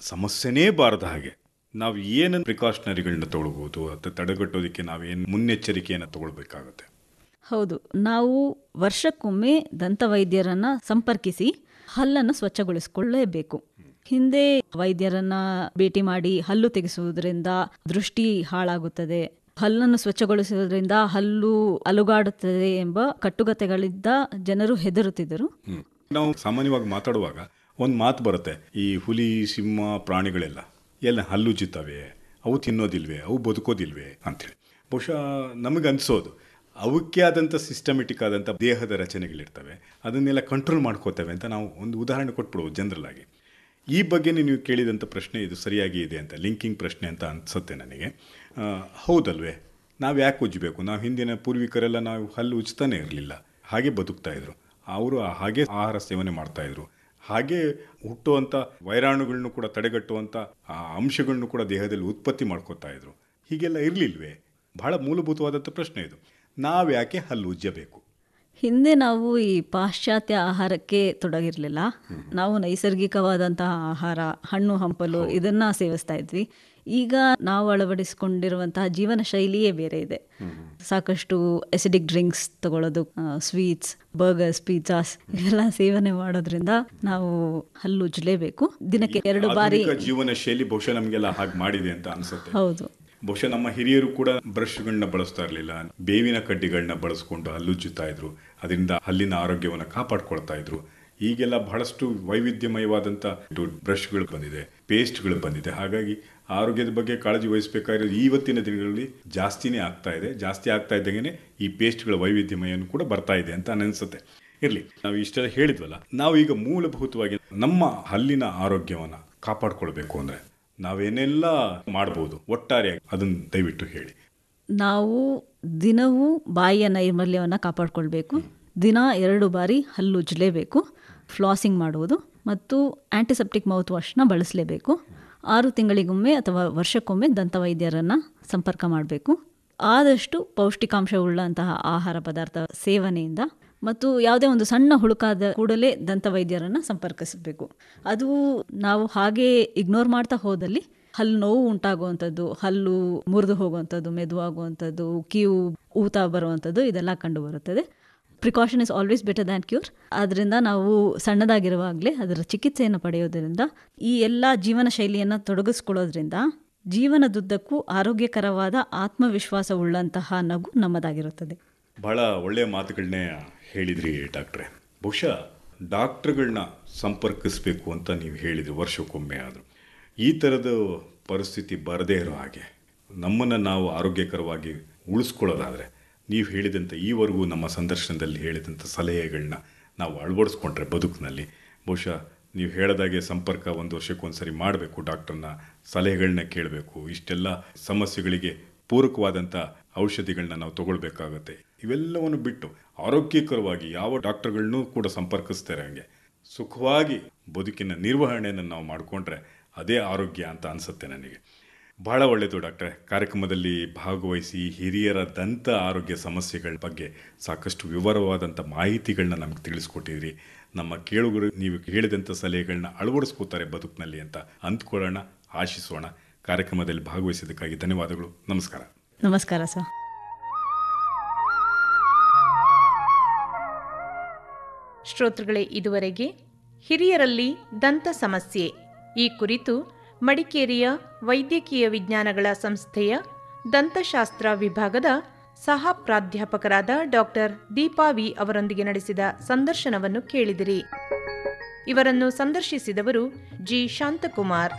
ಸಮಸ್ಯೆನೇ ಬಾರದ ಹಾಗೆ. ನಾವು ಏನೇನು ಪ್ರಿಕಾಷನರಿಗಳನ್ನ ತಗೊಳ್ಬೋದು ಅಥವಾ ತಡೆಗಟ್ಟೋದಕ್ಕೆ ನಾವೇನು ಮುನ್ನೆಚ್ಚರಿಕೆಯನ್ನು ತಗೊಳ್ಬೇಕಾಗುತ್ತೆ? ಹೌದು. ನಾವು ವರ್ಷಕ್ಕೊಮ್ಮೆ ದಂತವೈದ್ಯರನ್ನ ಸಂಪರ್ಕಿಸಿ ಹಲ್ಲನ್ನು ಸ್ವಚ್ಛಗೊಳಿಸಿಕೊಳ್ಳಲೇಬೇಕು ಹಿಂದೆ ವೈದ್ಯರನ್ನ ಭೇಟಿ ಮಾಡಿ ಹಲ್ಲು ತೆಗೆಸುವುದರಿಂದ ದೃಷ್ಟಿ ಹಾಳಾಗುತ್ತದೆ. ಹಲ್ಲನ್ನು ಸ್ವಚ್ಛಗೊಳಿಸುವುದರಿಂದ ಹಲ್ಲು ಅಲುಗಾಡುತ್ತದೆ ಎಂಬ ಕಟ್ಟುಗತೆಗಳಿಂದ ಜನರು ಹೆದರುತ್ತಿದ್ದರು. ನಾವು ಸಾಮಾನ್ಯವಾಗಿ ಮಾತಾಡುವಾಗ ಒಂದು ಮಾತು ಬರುತ್ತೆ, ಈ ಹುಲಿ, ಸಿಂಹ, ಪ್ರಾಣಿಗಳೆಲ್ಲ. ಎಲ್ಲ ಹಲ್ಲು ಹಲ್ಲುಜ್ಜುತ್ತವೆ ಅವು ತಿನ್ನೋದಿಲ್ವೇ, ಅವು ಬದುಕೋದಿಲ್ವೇ ಅಂಥೇಳಿ. ಬಹುಶಃ ನಮಗೆ ಅನಿಸೋದು, ಅವಕ್ಕೆ ಆದಂಥ ಸಿಸ್ಟಮೆಟಿಕ್ ಆದಂಥ ದೇಹದ ರಚನೆಗಳಿರ್ತವೆ, ಅದನ್ನೆಲ್ಲ ಕಂಟ್ರೋಲ್ ಮಾಡ್ಕೋತೇವೆ ಅಂತ ನಾವು ಒಂದು ಉದಾಹರಣೆ ಕೊಟ್ಬಿಡ್ಬೋದು ಜನರಲ್ ಆಗಿ ಈ ಬಗ್ಗೆ ನೀವು ಕೇಳಿದಂಥ ಪ್ರಶ್ನೆ ಇದು ಸರಿಯಾಗಿ ಇದೆ ಅಂತ ಲಿಂಕಿಂಗ್ ಪ್ರಶ್ನೆ ಅಂತ ಅನಿಸುತ್ತೆ ನನಗೆ. ಹೌದಲ್ವೇ? ನಾವು ಯಾಕೆ ಉಜ್ಜಬೇಕು ನಾವು ಹಿಂದಿನ ಪೂರ್ವಿಕರೆಲ್ಲ ನಾವು ಹಲ್ಲು ಉಜ್ತಾನೆ ಇರಲಿಲ್ಲ. ಹಾಗೆ ಬದುಕ್ತಾ ಇದ್ರು. ಅವರು ಹಾಗೆ ಆಹಾರ ಸೇವನೆ ಮಾಡ್ತಾ ಇದ್ರು. ಹಾಗೆ ಹುಟ್ಟುವಂಥ ವೈರಾಣುಗಳನ್ನು ಕೂಡ ತಡೆಗಟ್ಟುವಂಥ ಆ ಅಂಶಗಳನ್ನು ಕೂಡ ದೇಹದಲ್ಲಿ ಉತ್ಪತ್ತಿ ಮಾಡ್ಕೋತಾ ಇದ್ರು. ಹೀಗೆಲ್ಲ ಇರಲಿಲ್ವೇ? ಬಹಳ ಮೂಲಭೂತವಾದಂಥ ಪ್ರಶ್ನೆ ಇದು. ನಾವು ಯಾಕೆ ಹಲ್ಲು ಉಜ್ಜಬೇಕು? ಹಿಂದೆ ನಾವು ಈ ಪಾಶ್ಚಾತ್ಯ ಆಹಾರಕ್ಕೆ ತೊಡಗಿರಲಿಲ್ಲ. ನಾವು ನೈಸರ್ಗಿಕವಾದಂತಹ ಆಹಾರ ಹಣ್ಣು ಹಂಪಲು ಇದನ್ನ ಸೇವಿಸ್ತಾ ಇದ್ವಿ. ಈಗ ನಾವು ಅಳವಡಿಸಿಕೊಂಡಿರುವಂತಹ ಜೀವನ ಶೈಲಿಯೇ ಬೇರೆ ಇದೆ. ಸಾಕಷ್ಟು ಎಸಿಡಿಕ್ ಡ್ರಿಂಕ್ಸ್ ತಗೊಳ್ಳೋದು ಸ್ವೀಟ್ಸ್ ಬರ್ಗರ್ಸ್ ಪಿಜ್ಜಾಸ್ ಇವೆಲ್ಲ ಸೇವನೆ ಮಾಡೋದ್ರಿಂದ ನಾವು ಹಲ್ಲು ಉಜ್ಜಲೇಬೇಕು ದಿನಕ್ಕೆ ಎರಡು ಬಾರಿ ಜೀವನ ಶೈಲಿ ಬಹುಶಃ ನಮಗೆಲ್ಲ ಹಾಗೆ ಮಾಡಿದೆ ಅಂತ ಅನ್ಸುತ್ತೆ. ಹೌದು. ಬಹುಶಃ ನಮ್ಮ ಹಿರಿಯರು ಕೂಡ ಬ್ರಷ್ಗಳನ್ನ ಬಳಸ್ತಾ ಇರಲಿಲ್ಲ. ಬೇವಿನ ಕಡ್ಡಿಗಳನ್ನ ಬಳಸ್ಕೊಂಡು ಹಲ್ಲುಜ್ಜುತ್ತಾ ಇದ್ರು. ಅದರಿಂದ ಹಲ್ಲಿನ ಆರೋಗ್ಯವನ್ನು ಕಾಪಾಡ್ಕೊಳ್ತಾ ಇದ್ರು. ಈಗೆಲ್ಲ ಬಹಳಷ್ಟು ವೈವಿಧ್ಯಮಯವಾದಂಥ ಬ್ರಷ್ಗಳು ಬಂದಿದೆ ಪೇಸ್ಟ್ಗಳು ಬಂದಿದೆ. ಹಾಗಾಗಿ ಆರೋಗ್ಯದ ಬಗ್ಗೆ ಕಾಳಜಿ ವಹಿಸಬೇಕಾಗಿರೋದು ಇವತ್ತಿನ ದಿನಗಳಲ್ಲಿ ಜಾಸ್ತಿನೇ ಆಗ್ತಾ ಇದೆ. ಜಾಸ್ತಿ ಆಗ್ತಾ ಇದ್ದಂಗೆ ಈ ಪೇಸ್ಟ್ಗಳ ವೈವಿಧ್ಯಮಯನ್ನು ಕೂಡ ಬರ್ತಾ ಇದೆ ಅಂತ ಅನಿಸುತ್ತೆ. ಇರಲಿ, ನಾವು ಇಷ್ಟೆಲ್ಲ ಹೇಳಿದ್ವಲ್ಲ, ನಾವು ಈಗ ಮೂಲಭೂತವಾಗಿ ನಮ್ಮ ಹಲ್ಲಿನ ಆರೋಗ್ಯವನ್ನು ಕಾಪಾಡ್ಕೊಳ್ಬೇಕು ಅಂದರೆ ನಾವೇನೆಲ್ಲ ಮಾಡ್ಬೋದು? ಒಟ್ಟಾರೆಯಾಗಿ ಅದನ್ನು ದಯವಿಟ್ಟು ಹೇಳಿ. ನಾವು ದಿನವೂ ಬಾಯಿಯ ನೈರ್ಮಲ್ಯವನ್ನು ಕಾಪಾಡಿಕೊಳ್ಬೇಕು. ದಿನ ಎರಡು ಬಾರಿ ಹಲ್ಲು ಉಜ್ಜಲೇಬೇಕು ಫ್ಲಾಸಿಂಗ್ ಮಾಡುವುದು ಮತ್ತು ಆ್ಯಂಟಿಸೆಪ್ಟಿಕ್ ಮೌತ್ ವಾಶ್ನ ಬಳಸಲೇಬೇಕು. ಆರು ತಿಂಗಳಿಗೊಮ್ಮೆ ಅಥವಾ ವರ್ಷಕ್ಕೊಮ್ಮೆ ದಂತವೈದ್ಯರನ್ನು ಸಂಪರ್ಕ ಮಾಡಬೇಕು. ಆದಷ್ಟು ಪೌಷ್ಟಿಕಾಂಶವುಳ್ಳಂತಹ ಆಹಾರ ಪದಾರ್ಥ ಸೇವನೆಯಿಂದ ಮತ್ತು ಯಾವುದೇ ಒಂದು ಸಣ್ಣ ಹುಳುಕಾದ ಕೂಡಲೇ ದಂತ ವೈದ್ಯರನ್ನು ಸಂಪರ್ಕಿಸಬೇಕು. ಅದು ನಾವು ಹಾಗೆ ಇಗ್ನೋರ್ ಮಾಡ್ತಾ ಹೋದಲ್ಲಿ ಹಲ್ಲು ನೋವು ಉಂಟಾಗುವಂಥದ್ದು, ಹಲ್ಲು ಮುರಿದು ಹೋಗುವಂಥದ್ದು, ಮೆದುವಾಗುವಂಥದ್ದು ಕೀವು ಊತ ಬರುವಂಥದ್ದು ಇದೆಲ್ಲ ಕಂಡು ಬರುತ್ತದೆ precaution is always better than cure ಆದ್ದರಿಂದ ನಾವು ಸಣ್ಣದಾಗಿರುವಾಗಲೇ ಅದರ ಚಿಕಿತ್ಸೆಯನ್ನು ಪಡೆಯೋದರಿಂದ ಈ ಎಲ್ಲ ಜೀವನ ಶೈಲಿಯನ್ನು ತೊಡಗಿಸ್ಕೊಳ್ಳೋದ್ರಿಂದ ಜೀವನದುದ್ದಕ್ಕೂ ಆರೋಗ್ಯಕರವಾದ ಆತ್ಮವಿಶ್ವಾಸ ಉಳ್ಳಂತಹ ನಗು ನಮ್ಮದಾಗಿರುತ್ತದೆ. ಬಹಳ ಒಳ್ಳೆಯ ಮಾತುಗಳನ್ನೇ ಹೇಳಿದ್ರಿ ಡಾಕ್ಟ್ರೆ. ಬಹುಶಃ ಡಾಕ್ಟ್ರುಗಳನ್ನ ಸಂಪರ್ಕಿಸಬೇಕು ಅಂತ ನೀವು ಹೇಳಿದ್ರಿ ವರ್ಷಕ್ಕೊಮ್ಮೆ ಆದರೂ. ಈ ಥರದ ಪರಿಸ್ಥಿತಿ ಬರದೇ ಇರೋ ಹಾಗೆ ನಮ್ಮನ್ನು ನಾವು ಆರೋಗ್ಯಕರವಾಗಿ ಉಳಿಸ್ಕೊಳ್ಳೋದಾದರೆ ನೀವು ಹೇಳಿದಂಥ ಈವರೆಗೂ ನಮ್ಮ ಸಂದರ್ಶನದಲ್ಲಿ ಹೇಳಿದಂಥ ಸಲಹೆಗಳನ್ನ ನಾವು ಅಳವಡಿಸ್ಕೊಂಡ್ರೆ ಬದುಕಿನಲ್ಲಿ. ಬಹುಶಃ ನೀವು ಹೇಳಿದಾಗೆ ಸಂಪರ್ಕ ಒಂದು ವರ್ಷಕ್ಕೊಂದ್ಸರಿ ಮಾಡಬೇಕು, ಡಾಕ್ಟರ್ನ ಸಲಹೆಗಳನ್ನ ಕೇಳಬೇಕು. ಇಷ್ಟೆಲ್ಲ ಸಮಸ್ಯೆಗಳಿಗೆ ಪೂರಕವಾದಂಥ ಔಷಧಿಗಳನ್ನ ನಾವು ತಗೊಳ್ಬೇಕಾಗತ್ತೆ. ಇವೆಲ್ಲವನ್ನು ಬಿಟ್ಟು ಆರೋಗ್ಯಕರವಾಗಿ ಯಾವ ಡಾಕ್ಟರ್ಗಳನ್ನೂ ಕೂಡ ಸಂಪರ್ಕಿಸ್ತಾರೆ ಹಂಗೆ. ಸುಖವಾಗಿ ಬದುಕಿನ ನಿರ್ವಹಣೆಯನ್ನು ನಾವು ಮಾಡಿಕೊಂಡ್ರೆ ಅದೇ ಆರೋಗ್ಯ ಅಂತ ಅನಿಸುತ್ತೆ ನನಗೆ. ಬಹಳ ಒಳ್ಳೆಯದು ಡಾಕ್ಟ್ರೆ. ಕಾರ್ಯಕ್ರಮದಲ್ಲಿ ಭಾಗವಹಿಸಿ ಹಿರಿಯರ ದಂತ ಆರೋಗ್ಯ ಸಮಸ್ಯೆಗಳ ಬಗ್ಗೆ ಸಾಕಷ್ಟು ವಿವರವಾದಂಥ ಮಾಹಿತಿಗಳನ್ನ ನಮಗೆ ತಿಳಿಸ್ಕೊಟ್ಟಿದ್ರಿ. ನಮ್ಮ ಕೇಳುಗರು ನೀವು ಹೇಳಿದಂಥ ಸಲಹೆಗಳನ್ನ ಅಳವಡಿಸ್ಕೋತಾರೆ ಬದುಕಿನಲ್ಲಿ ಅಂತ ಅಂದ್ಕೊಳ್ಳೋಣ, ಆಶಿಸೋಣ. ಕಾರ್ಯಕ್ರಮದಲ್ಲಿ ಭಾಗವಹಿಸಿದ್ದಕ್ಕಾಗಿ ಧನ್ಯವಾದಗಳು. ನಮಸ್ಕಾರ. ನಮಸ್ಕಾರ ಸರ್. ಶ್ರೋತೃಗಳೇ, ಇದುವರೆಗೆ ಹಿರಿಯರಲ್ಲಿ ದಂತ ಸಮಸ್ಯೆ ಈ ಕುರಿತು ಮಡಿಕೇರಿಯ ವೈದ್ಯಕೀಯ ವಿಜ್ಞಾನಗಳ ಸಂಸ್ಥೆಯ ದಂತಶಾಸ್ತ್ರ ವಿಭಾಗದ ಸಹ ಪ್ರಾಧ್ಯಾಪಕರಾದ ಡಾಕ್ಟರ್ ದೀಪಾ ವಿ ಅವರೊಂದಿಗೆ ನಡೆಸಿದ ಸಂದರ್ಶನವನ್ನು ಕೇಳಿದಿರಿ. ಇವರನ್ನು ಸಂದರ್ಶಿಸಿದವರು ಜಿ. ಶಾಂತಕುಮಾರ್.